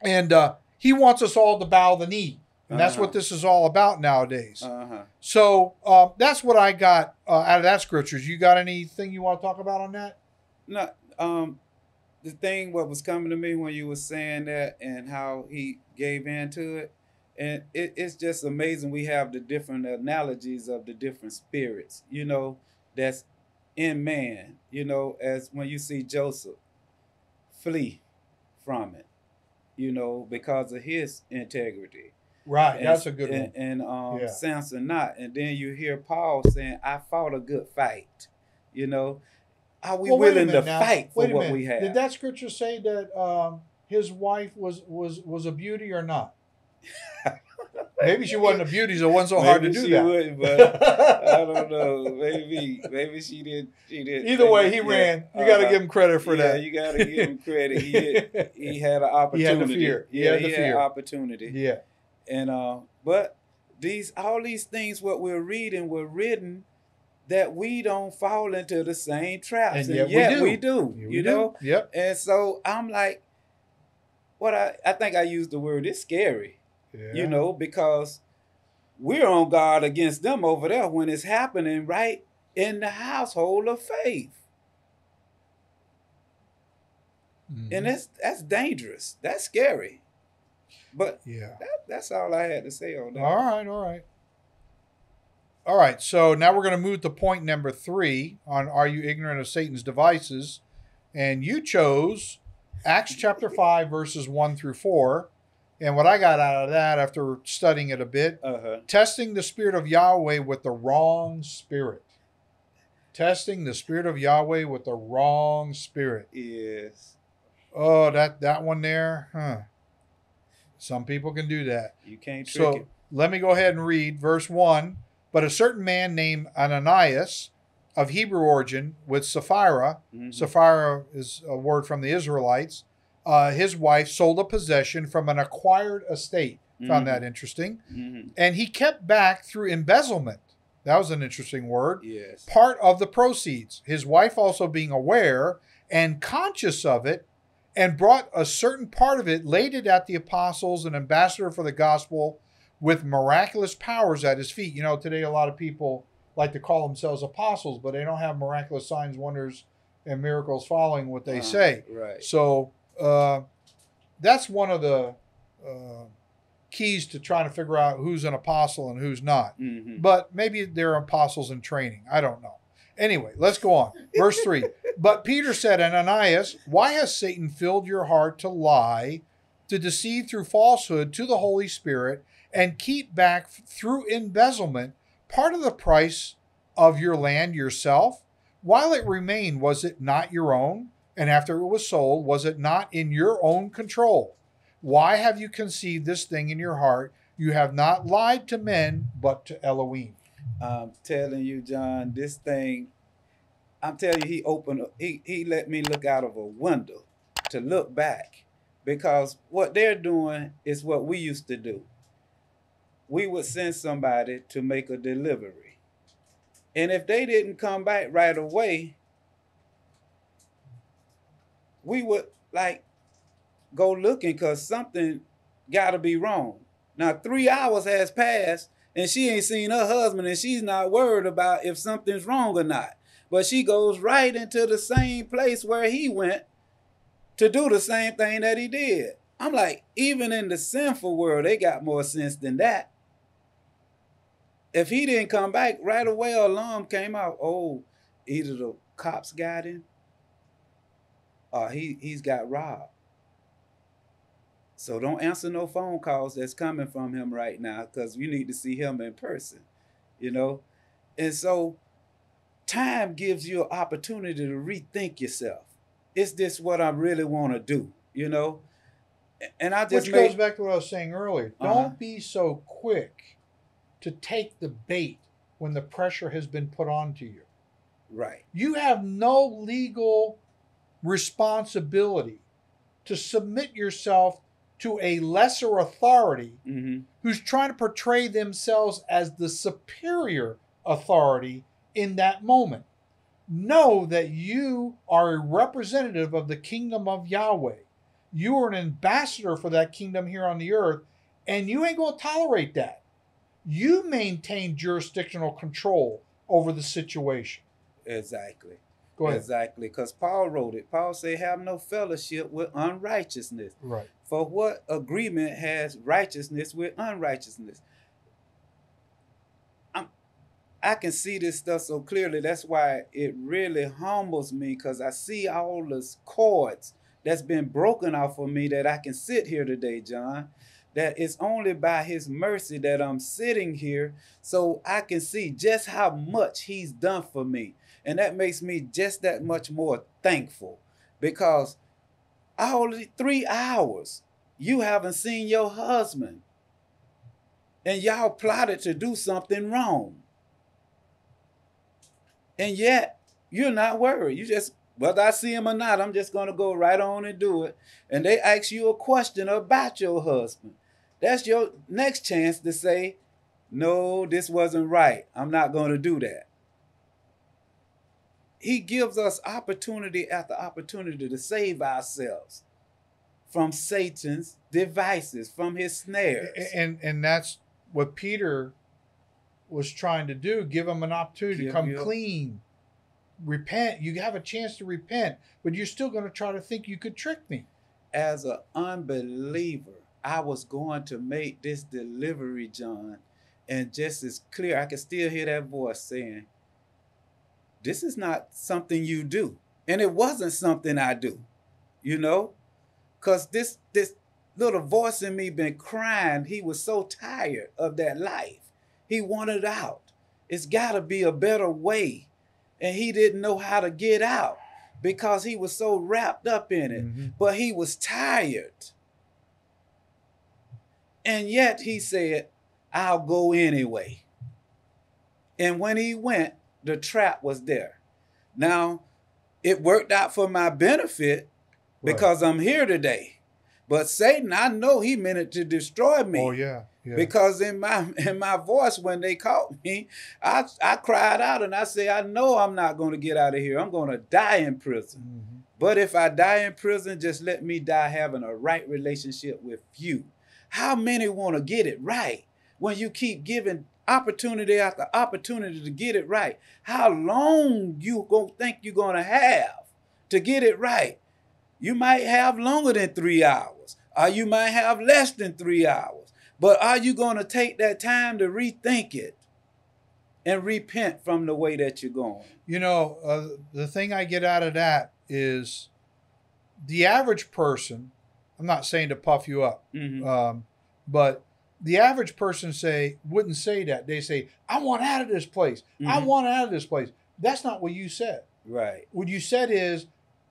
And uh, he wants us all to bow the knee. And that's Uh-huh. what this is all about nowadays. Uh huh. so uh, that's what I got uh, out of that scriptures. You got anything you want to talk about on that? No, um, the thing what was coming to me when you were saying that and how he gave in to it, and it, it's just amazing. We have the different analogies of the different spirits, you know, that's in man. You know, as when you see Joseph flee from it, you know, because of his integrity. Right. And- that's a good and, one. And um, Yeah. Samson not. And then you hear Paul saying, I fought a good fight. You know, are we Well, willing to now. fight for what minute. we have? Did that scripture say that um, his wife was was was a beauty or not? Maybe she wasn't a beauty, so it wasn't so hard to do she that. Would, but I don't know. Maybe maybe she did. She did. Either way, he yeah, ran. You got to uh, give him credit for yeah, that. you got to give him credit. He had, he had an He had the opportunity. fear. He Yeah, had the he fear. had opportunity. yeah. And uh, but these all these things what we're reading were written that we don't fall into the same traps, And and, yet we do. we do. You we do. know, Yep. and so I'm like, what I I think I used the word it's scary. Yeah. You know, because we're on guard against them over there when it's happening right in the household of faith, Mhm. and that's that's dangerous. That's scary. But yeah. that, that's all I had to say on that. All right. All right. All right. So now we're going to move to point number three on Are You Ignorant of Satan's Devices? And you chose Acts chapter 5, verses 1 through 4. And what I got out of that after studying it a bit Uh huh. testing the spirit of Yahweh with the wrong spirit. Testing the spirit of Yahweh with the wrong spirit. Yes. Oh, that that one there, huh? Some people can do that. You can't trick So it. let me go ahead and read verse 1. But a certain man named Ananias of Hebrew origin with Sapphira, Mhm. Sapphira is a word from the Israelites, uh, his wife sold a possession from an acquired estate. Found Mhm. that interesting. Mhm. And he kept back through embezzlement. That was an interesting word. Yes. Part of the proceeds. His wife also being aware and conscious of it, and brought a certain part of it, laid it at the apostles, an ambassador for the gospel, with miraculous powers at his feet. You know, today a lot of people like to call themselves apostles, but they don't have miraculous signs, wonders, and miracles following what they Uh, say. Right. So uh, that's one of the uh, keys to trying to figure out who's an apostle and who's not. hmm But maybe they're apostles in training. I don't know. Anyway, let's go on. Verse 3. But Peter said, Ananias, why has Satan filled your heart to lie, to deceive through falsehood to the Holy Spirit, and keep back through embezzlement part of the price of your land yourself? While it remained, was it not your own? And after it was sold, was it not in your own control? Why have you conceived this thing in your heart? You have not lied to men, but to Elohim. I'm telling you, John, this thing, I'm telling you, he opened, he, he let me look out of a window to look back because what they're doing is what we used to do. We would send somebody to make a delivery. And if they didn't come back right away, we would like go looking because something got to be wrong. Now, three hours has passed and she ain't seen her husband and she's not worried about if something's wrong or not. But she goes right into the same place where he went to do the same thing that he did. I'm like, even in the sinful world, they got more sense than that. If he didn't come back right away, alarm came out. Oh, either the cops got him or he, he's got robbed. So don't answer no phone calls that's coming from him right now because you need to see him in person, you know? And so time gives you an opportunity to rethink yourself. Is this what I really want to do? You know? And I just Which made, goes back to what I was saying earlier. Uh-huh. Don't be so quick to take the bait when the pressure has been put onto you. right. You have no legal responsibility to submit yourself to a lesser authority hmm who's trying to portray themselves as the superior authority in that moment. Know that you are a representative of the kingdom of Yahweh. You are an ambassador for that kingdom here on the earth, and you ain't going to tolerate that. You maintain jurisdictional control over the situation. Exactly. Go ahead. Exactly. Because Paul wrote it. Paul said, have no fellowship with unrighteousness. Right. For what agreement has righteousness with unrighteousness? I'm, I can see this stuff so clearly. That's why it really humbles me because I see all the cords that's been broken off of me that I can sit here today, John. That it's only by his mercy that I'm sitting here so I can see just how much he's done for me. And that makes me just that much more thankful because all the three hours you haven't seen your husband and y'all plotted to do something wrong. And yet you're not worried. You just whether i see him or not i'm just going to go right on and do it. And they ask you a question about your husband. That's your next chance to say no this wasn't right. I'm not going to do that he gives us opportunity after opportunity to save ourselves from Satan's devices, from his snares. And and that's what Peter was trying to do, give them an opportunity to come you- clean. Repent. You have a chance to repent, but you're still going to try to think you could trick me. As an unbeliever, I was going to make this delivery, John, and just as clear, I can still hear that voice saying, This is not something you do. And it wasn't something I do, you know? Because this this little voice in me been crying. He was so tired of that life. He wanted out. It's got to be a better way. And he didn't know how to get out because he was so wrapped up in it. Mhm. But he was tired. And yet he said, I'll go anyway. And when he went, the trap was there. Now, it worked out for my benefit Right. because I'm here today. But Satan, I know he meant it to destroy me. Oh yeah, yeah. Because in my in my voice when they caught me, I I cried out and I said, I know I'm not going to get out of here. I'm going to die in prison. Mhm. But if I die in prison, just let me die having a right relationship with you. How many want to get it right when you keep giving opportunity after opportunity to get it right? How long you gonna think you're gonna have to get it right. You might have longer than three hours, or you might have less than three hours. But are you going to take that time to rethink it and repent from the way that you're going? You know, uh, the thing I get out of that is the average person. I'm not saying to puff you up, Mhm. um, but the average person say wouldn't say that. They say, "I want out of this place. I Mhm. want out of this place." That's not what you said. Right. What you said is,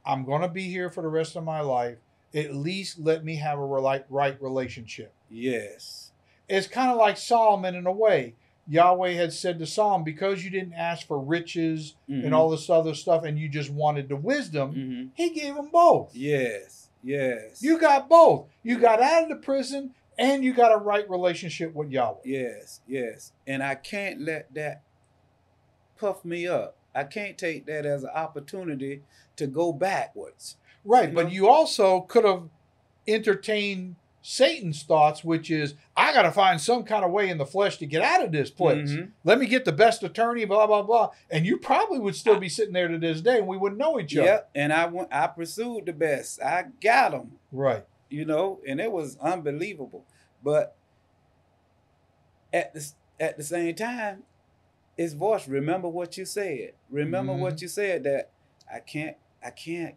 "I'm going to be here for the rest of my life. At least let me have a right relationship." Yes. It's kind of like Solomon in a way. Yahweh had said to Solomon, "Because you didn't ask for riches Mhm. and all this other stuff, and you just wanted the wisdom." Mhm. He gave him both. Yes. Yes. You got both. You got out of the prison and you got a right relationship with Yahweh. Yes, yes. And I can't let that puff me up. I can't take that as an opportunity to go backwards. Right. You But know? you also could have entertained Satan's thoughts, which is, I got to find some kind of way in the flesh to get out of this place. Mhm. Let me get the best attorney, blah, blah, blah. And you probably would still be sitting there to this day and we wouldn't know each other. Yep. And I went I pursued the best. I got them, Right. You know, and it was unbelievable. But at the at the same time, his voice, remember what you said. Remember Mm-hmm. what you said that I can't I can't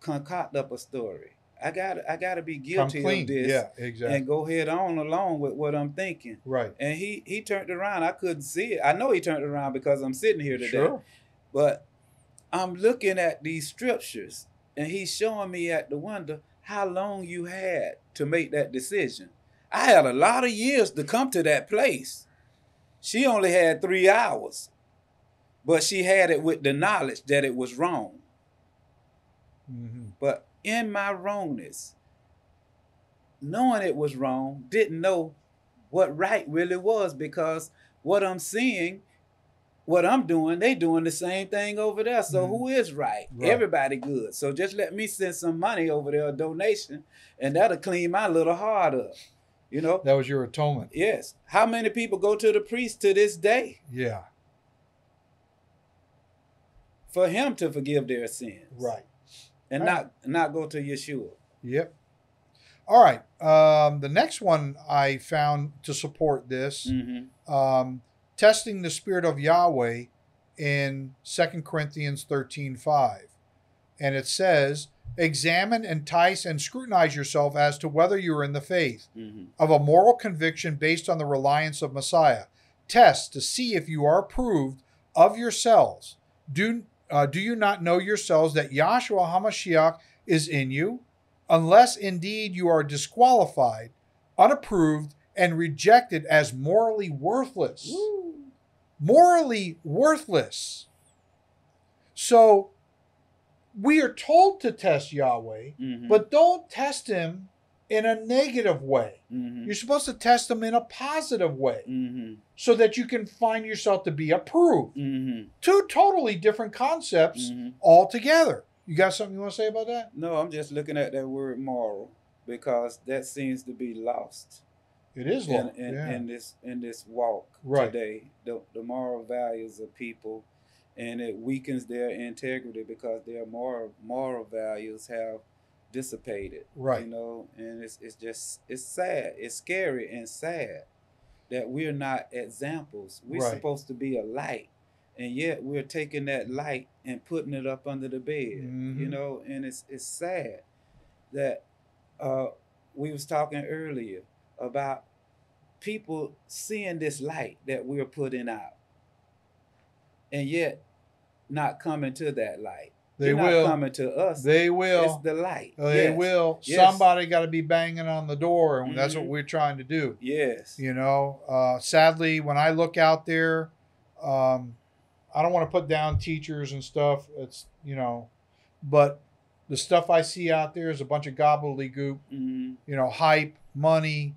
concoct up a story. I got I got to be guilty of this. Yeah, exactly. and go head on along with what I'm thinking. right. And he he turned around. I couldn't see it. I know he turned around because I'm sitting here today. Sure. But I'm looking at these scriptures and he's showing me at the window how long you had to make that decision. I had a lot of years to come to that place. She only had three hours, but she had it with the knowledge that it was wrong. hmm But in my wrongness, knowing it was wrong, didn't know what right really was because what I'm seeing, what I'm doing, they doing the same thing over there. So Mhm. who is right? Right. Everybody good. So just let me send some money over there, a donation, and that'll clean my little heart up. You know? That was your atonement. Yes. How many people go to the priest to this day Yeah. for him to forgive their sins? Right. And Right. not not go to Yeshua. Yep. All right. Um, the next one I found to support this Mm-hmm. um, testing the spirit of Yahweh in 2 Corinthians 13 5. And it says, Examine, entice, and scrutinize yourself as to whether you are in the faith, Mm-hmm. of a moral conviction based on the reliance of Messiah. Test to see if you are approved of yourselves. Do, uh, do you not know yourselves that Yahshua HaMashiach is in you? Unless indeed you are disqualified, unapproved, and rejected as morally worthless. Morally worthless. So we are told to test Yahweh, Mm-hmm. but don't test him in a negative way. mm-hmm. You're supposed to test him in a positive way Mm-hmm. so that you can find yourself to be approved. Mm-hmm. Two totally different concepts Mm-hmm. altogether. You got something you want to say about that? No, I'm just looking at that word moral because that seems to be lost It is in, long. in, yeah. in this in this walk Right. today. The, the moral values of people, and it weakens their integrity because their moral moral values have dissipated. Right. You know, and it's it's just it's sad. It's scary and sad that we're not examples. We're Right. supposed to be a light. And yet we're taking that light and putting it up under the bed. Mhm. You know, and it's it's sad that uh we was talking earlier about people seeing this light that we're putting out and yet not coming to that light. They They're will. not coming to us. They will. It's the light. They Yes. will. Yes. Somebody got to be banging on the door, and that's what Mhm. we're trying to do. Yes. You know, uh, sadly, when I look out there, um, I don't want to put down teachers and stuff. It's you know, but the stuff I see out there is a bunch of gobbledygook. hmm You know, hype, money,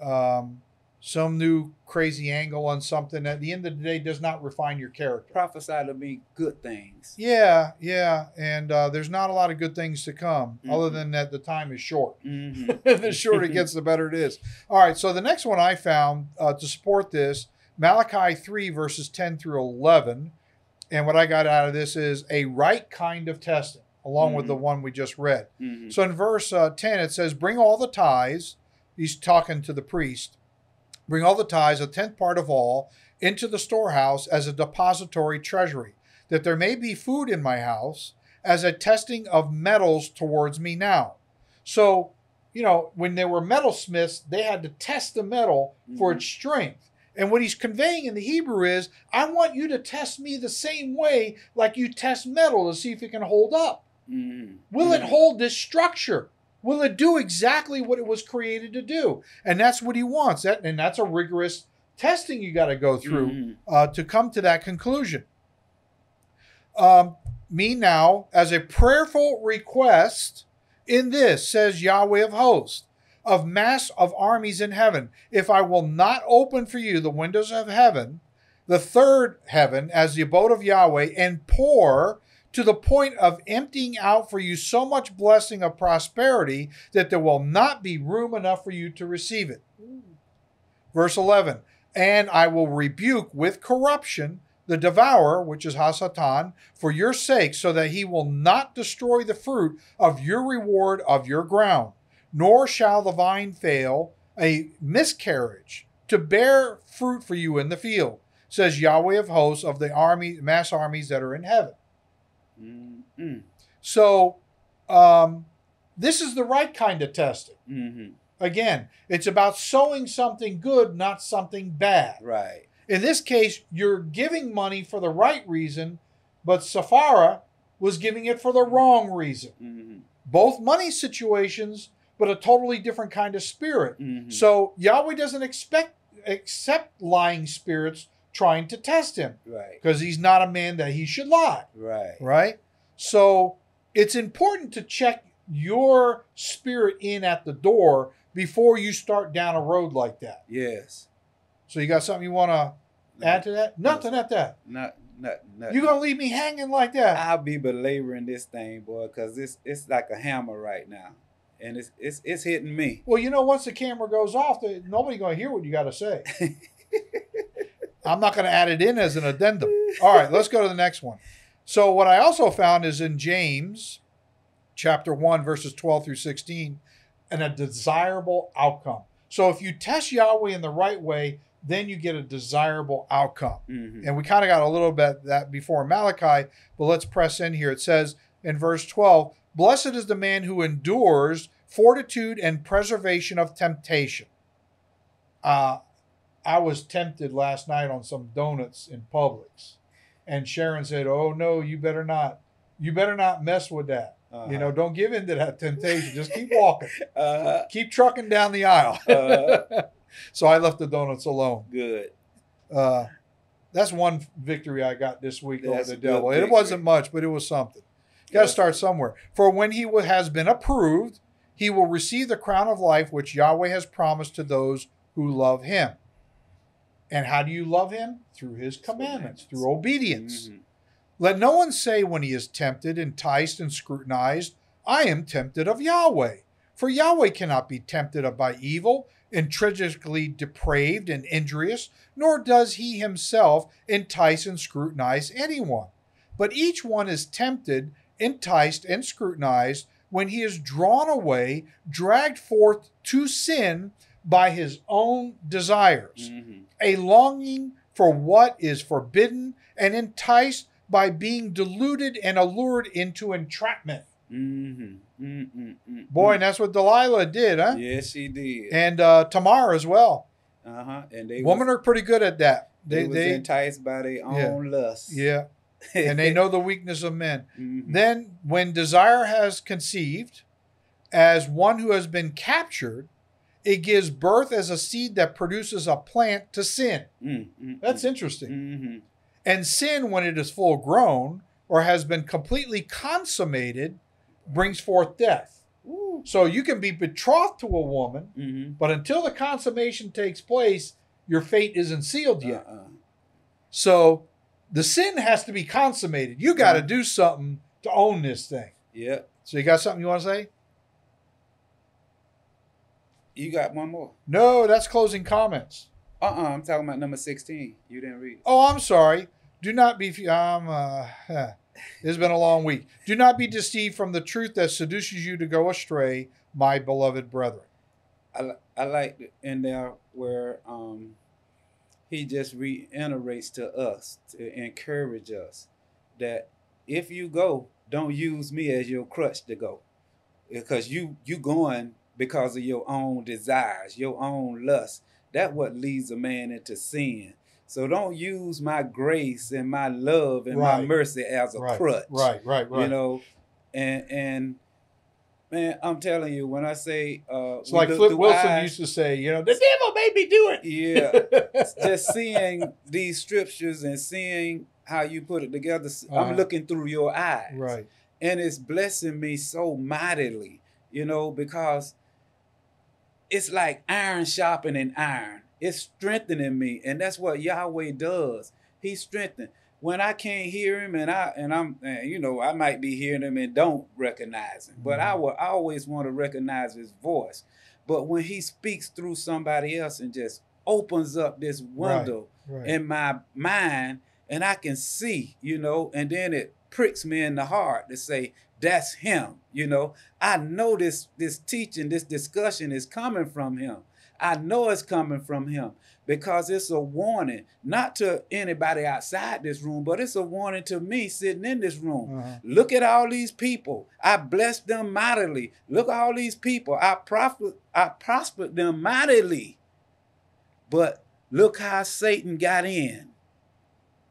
um, some new crazy angle on something. At the end of the day, does not refine your character. Prophesy to be good things. Yeah, yeah, and uh, there's not a lot of good things to come. Other Mhm. than that, the time is short. hmm the shorter it gets, the better it is. All right, so the next one I found uh, to support this Malachi 3, verses 10 through 11. And what I got out of this is a right kind of testing, along with the Mhm. one we just read. Mhm. So in verse uh, 10, it says, Bring all the tithes. He's talking to the priest. Bring all the tithes, a tenth part of all, into the storehouse as a depository treasury, that there may be food in my house as a testing of metals towards me now. So, you know, when they were metalsmiths, they had to test the metal for Mhm. its strength. And what he's conveying in the Hebrew is, I want you to test me the same way like you test metal to see if it can hold up. Mhm. Will it Mhm. hold this structure? Will it do exactly what it was created to do? And that's what he wants. That and that's a rigorous testing you got to go through Mhm. uh, to come to that conclusion. Um, me now, as a prayerful request in this, says Yahweh of hosts, of mass of armies in heaven, if I will not open for you the windows of heaven, the third heaven, as the abode of Yahweh, and pour to the point of emptying out for you so much blessing of prosperity that there will not be room enough for you to receive it. Verse 11, and I will rebuke with corruption the devourer, which is Hasatan, for your sake, so that he will not destroy the fruit of your reward of your ground, nor shall the vine fail a miscarriage to bear fruit for you in the field, says Yahweh of hosts of the army, mass armies that are in heaven. Mhm. So, um, this is the right kind of testing. Mhm. Again, it's about sowing something good, not something bad. Right. In this case, you're giving money for the right reason, but Sapphira was giving it for the wrong reason. Mhm. Both money situations, but a totally different kind of spirit. Mhm. So Yahweh doesn't expect accept lying spirits trying to test him right. because he's not a man that he should lie, Right. right? So it's important to check your spirit in at the door before you start down a road like that. Yes. So you got something you want to add to that? Nothing at that. Not. Not. Not. You gonna leave me hanging like that? I'll be belaboring this thing, boy, because it's it's like a hammer right now, and it's it's it's hitting me. Well, you know, once the camera goes off, nobody gonna hear what you got to say. I'm not gonna add it in as an addendum. All right, let's go to the next one. So what I also found is in James, chapter one, verses 12 through 16, and a desirable outcome. So if you test Yahweh in the right way, then you get a desirable outcome. Mhm. And we kind of got a little bit that before Malachi, but let's press in here. It says in verse 12, Blessed is the man who endures fortitude and preservation of temptation. Uh, I was tempted last night on some donuts in Publix. And Sharon said, Oh no, you better not. You better not mess with that. Uh-huh. You know, don't give in to that temptation. Just keep walking. Uh, keep trucking down the aisle. Uh. so I left the donuts alone. good. Uh, that's one victory I got this week That's over the devil. It wasn't much, but it was something. Got to start somewhere. For when he has been approved, he will receive the crown of life which Yahweh has promised to those who love him. And how do you love him? Through his commandments, through obedience. Mhm. Let no one say when he is tempted, enticed, and scrutinized, I am tempted of Yahweh. For Yahweh cannot be tempted of by evil, intrinsically depraved and injurious, nor does he himself entice and scrutinize anyone. But each one is tempted, enticed, and scrutinized when he is drawn away, dragged forth to sin by his own desires Mhm. A longing for what is forbidden, and enticed by being deluded and allured into entrapment. Mhm. Mm, mm, mm, Boy, and that's what Delilah did, huh? Yes, she did. And uh, Tamar as well. Uh huh. And they Women was, are pretty good at that. they, They, was they, enticed by their Yeah. own lust. yeah, and they know the weakness of men. Mhm. Then, when desire has conceived, as one who has been captured, it gives birth as a seed that produces a plant to sin. Mm, mm, That's interesting. Mhm. And sin, when it is full grown or has been completely consummated, brings forth death. Ooh. So you can be betrothed to a woman, Mhm. but until the consummation takes place, your fate isn't sealed yet. Uh-uh. So the sin has to be consummated. You got to do something to own this thing. Yep. So you got something you want to say? You got one more. No, that's closing comments. Uh uh-uh, uh. i am talking about number 16. You didn't read. Oh, I'm sorry. Do not be. Um, uh. It's been a long week. Do not be deceived from the truth that seduces you to go astray, my beloved brethren. I, I like in there where um, he just reiterates to us to encourage us that if you go, don't use me as your crutch to go, because you you going because of your own desires, your own lust. That what leads a man into sin. So don't use my grace and my love and my mercy as a right, crutch right, right, right. you know and and man i'm telling you when i say uh it's like Flip Wilson eyes- used to say, you know, the devil made me do it. yeah just seeing these scriptures and seeing how you put it together Uh-huh. i'm looking through your eyes right. and it's blessing me so mightily you know because it's like iron sharpening iron it's strengthening me and that's what yahweh does he strengthens when i can't hear him and i and i'm and, you know i might be hearing him and don't recognize him but i Mhm. will always want to recognize his voice but when he speaks through somebody else and just opens up this window Right. in my mind and I can see, you know, and then it pricks me in the heart to say, that's him, you know. I know this this teaching, this discussion is coming from him. I know it's coming from him because it's a warning, not to anybody outside this room, but it's a warning to me sitting in this room. Uh-huh. Look at all these people. I blessed them mightily. Look at all these people. I prospered, I prospered them mightily. But look how Satan got in.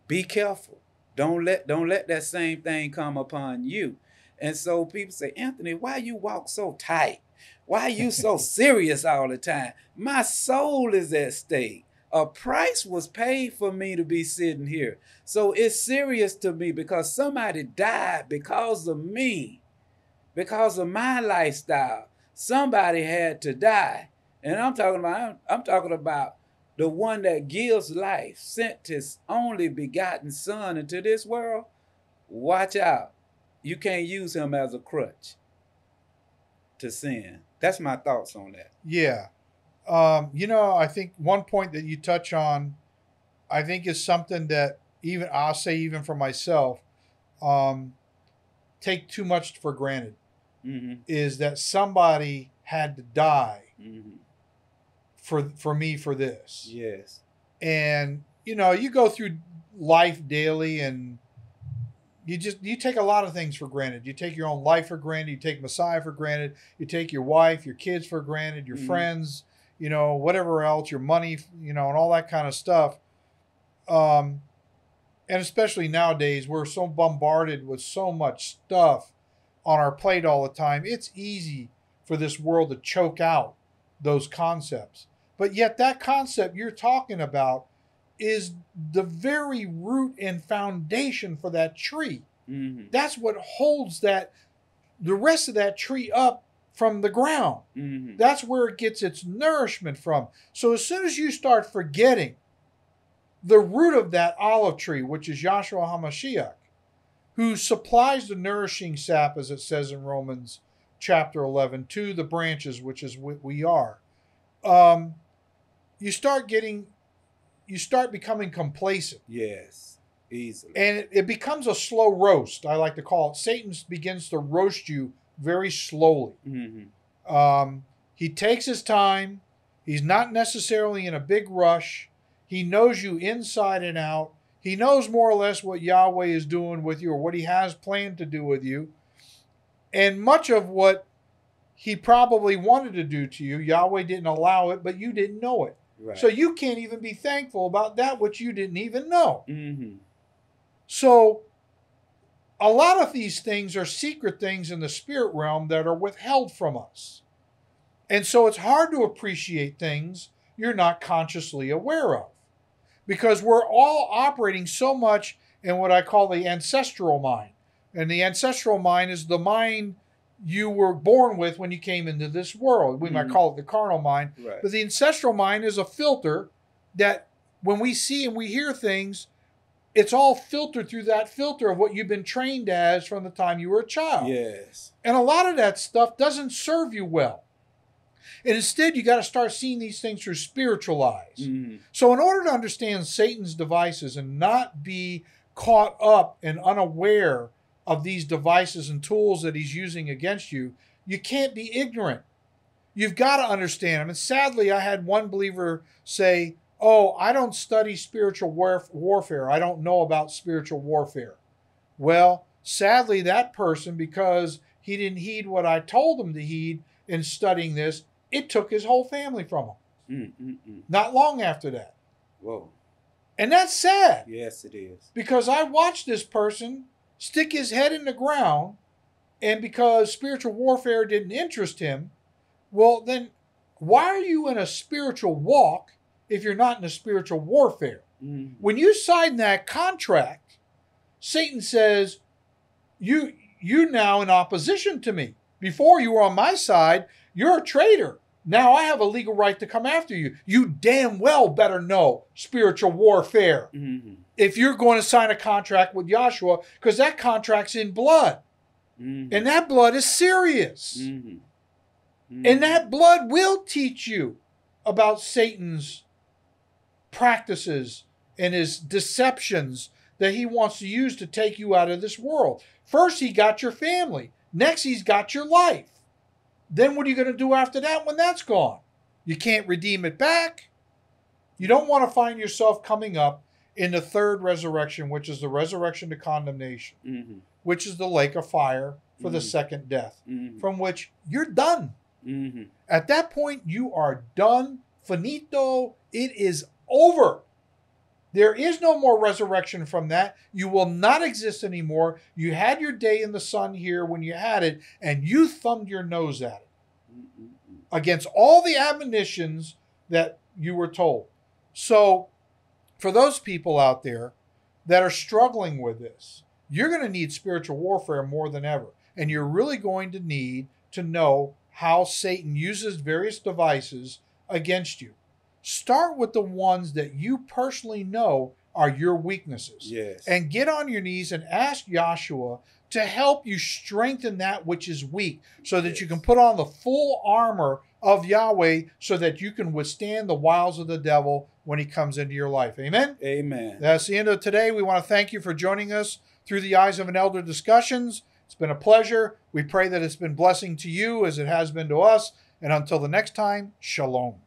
Be careful. Don't let don't let that same thing come upon you. And so people say, Anthony, why you walk so tight? Why you so serious all the time? My soul is at stake. A price was paid for me to be sitting here. So it's serious to me because somebody died because of me, because of my lifestyle. Somebody had to die. And I'm talking about I'm, I'm talking about the one that gives life, sent his only begotten son into this world. Watch out. You can't use him as a crutch to sin. That's my thoughts on that. Yeah. Um, you know, I think one point that you touch on, I think is something that even I'll say even for myself, um, take too much for granted Mm-hmm. is that somebody had to die Mm-hmm. For for me for this. Yes. And you know, you go through life daily and you just you take a lot of things for granted. You take your own life for granted, you take Messiah for granted, you take your wife, your kids for granted, your Mhm. friends, you know, whatever else, your money, you know, and all that kind of stuff. Um and especially nowadays we're so bombarded with so much stuff on our plate all the time. It's easy for this world to choke out those concepts. But yet, that concept you're talking about is the very root and foundation for that tree. Mm-hmm. That's what holds that the rest of that tree up from the ground. Mm-hmm. That's where it gets its nourishment from. So as soon as you start forgetting the root of that olive tree, which is Yahshua HaMashiach, who supplies the nourishing sap, as it says in Romans chapter 11, to the branches, which is what we are, um, you start getting, you start becoming complacent. Yes. Easily. And it, it becomes a slow roast, I like to call it. Satan begins to roast you very slowly. mm-hmm. Um, he takes his time. He's not necessarily in a big rush. He knows you inside and out. He knows more or less what Yahweh is doing with you or what he has planned to do with you. And much of what he probably wanted to do to you, Yahweh didn't allow it, but you didn't know it. Right. So you can't even be thankful about that which you didn't even know. mm-hmm. So, a lot of these things are secret things in the spirit realm that are withheld from us. And so, it's hard to appreciate things you're not consciously aware of because we're all operating so much in what I call the ancestral mind. And the ancestral mind is the mind you were born with when you came into this world. We might Mhm. call it the carnal mind. Right. But the ancestral mind is a filter that when we see and we hear things, it's all filtered through that filter of what you've been trained as from the time you were a child. Yes. And a lot of that stuff doesn't serve you well. And instead, you got to start seeing these things through spiritual eyes. Mm-hmm. So, in order to understand Satan's devices and not be caught up and unaware of these devices and tools that he's using against you, you can't be ignorant. You've got to understand them. And sadly, I had one believer say, Oh, I don't study spiritual warfare. I don't know about spiritual warfare. Well, sadly, that person, because he didn't heed what I told him to heed in studying this, it took his whole family from him. Mm, mm, mm. Not long after that. Whoa. And that's sad. Yes, it is. Because I watched this person stick his head in the ground, and because spiritual warfare didn't interest him, well, then why are you in a spiritual walk if you're not in a spiritual warfare? Mm. When you sign that contract, Satan says, you you now in opposition to me. Before you were on my side, you're a traitor. Now I have a legal right to come after you. You damn well better know spiritual warfare Mm-hmm. If you're going to sign a contract with Yahshua, because that contract's in blood. Mm-hmm. And that blood is serious. Mhm. And that blood will teach you about Satan's practices and his deceptions that he wants to use to take you out of this world. First, he got your family. Next, he's got your life. Then, what are you going to do after that when that's gone? You can't redeem it back. You don't want to find yourself coming up in the third resurrection, which is the resurrection to condemnation, Mhm. which is the lake of fire for the Mhm. second death, Mhm. from which you're done. Mhm. At that point, you are done. Finito. It is over. There is no more resurrection from that. You will not exist anymore. You had your day in the sun here when you had it, and you thumbed your nose at it Mhm. against all the admonitions that you were told. So, for those people out there that are struggling with this, you're going to need spiritual warfare more than ever. And you're really going to need to know how Satan uses various devices against you. Start with the ones that you personally know are your weaknesses Yes. and get on your knees and ask Yahshua to help you strengthen that which is weak so that you can put on the full armor of Yahweh so that you can withstand the wiles of the devil when he comes into your life. Amen. Amen. That's the end of today. We want to thank you for joining us through the Eyes of an Elder discussions. It's been a pleasure. We pray that it's been blessing to you as it has been to us. And until the next time, shalom. Shalom.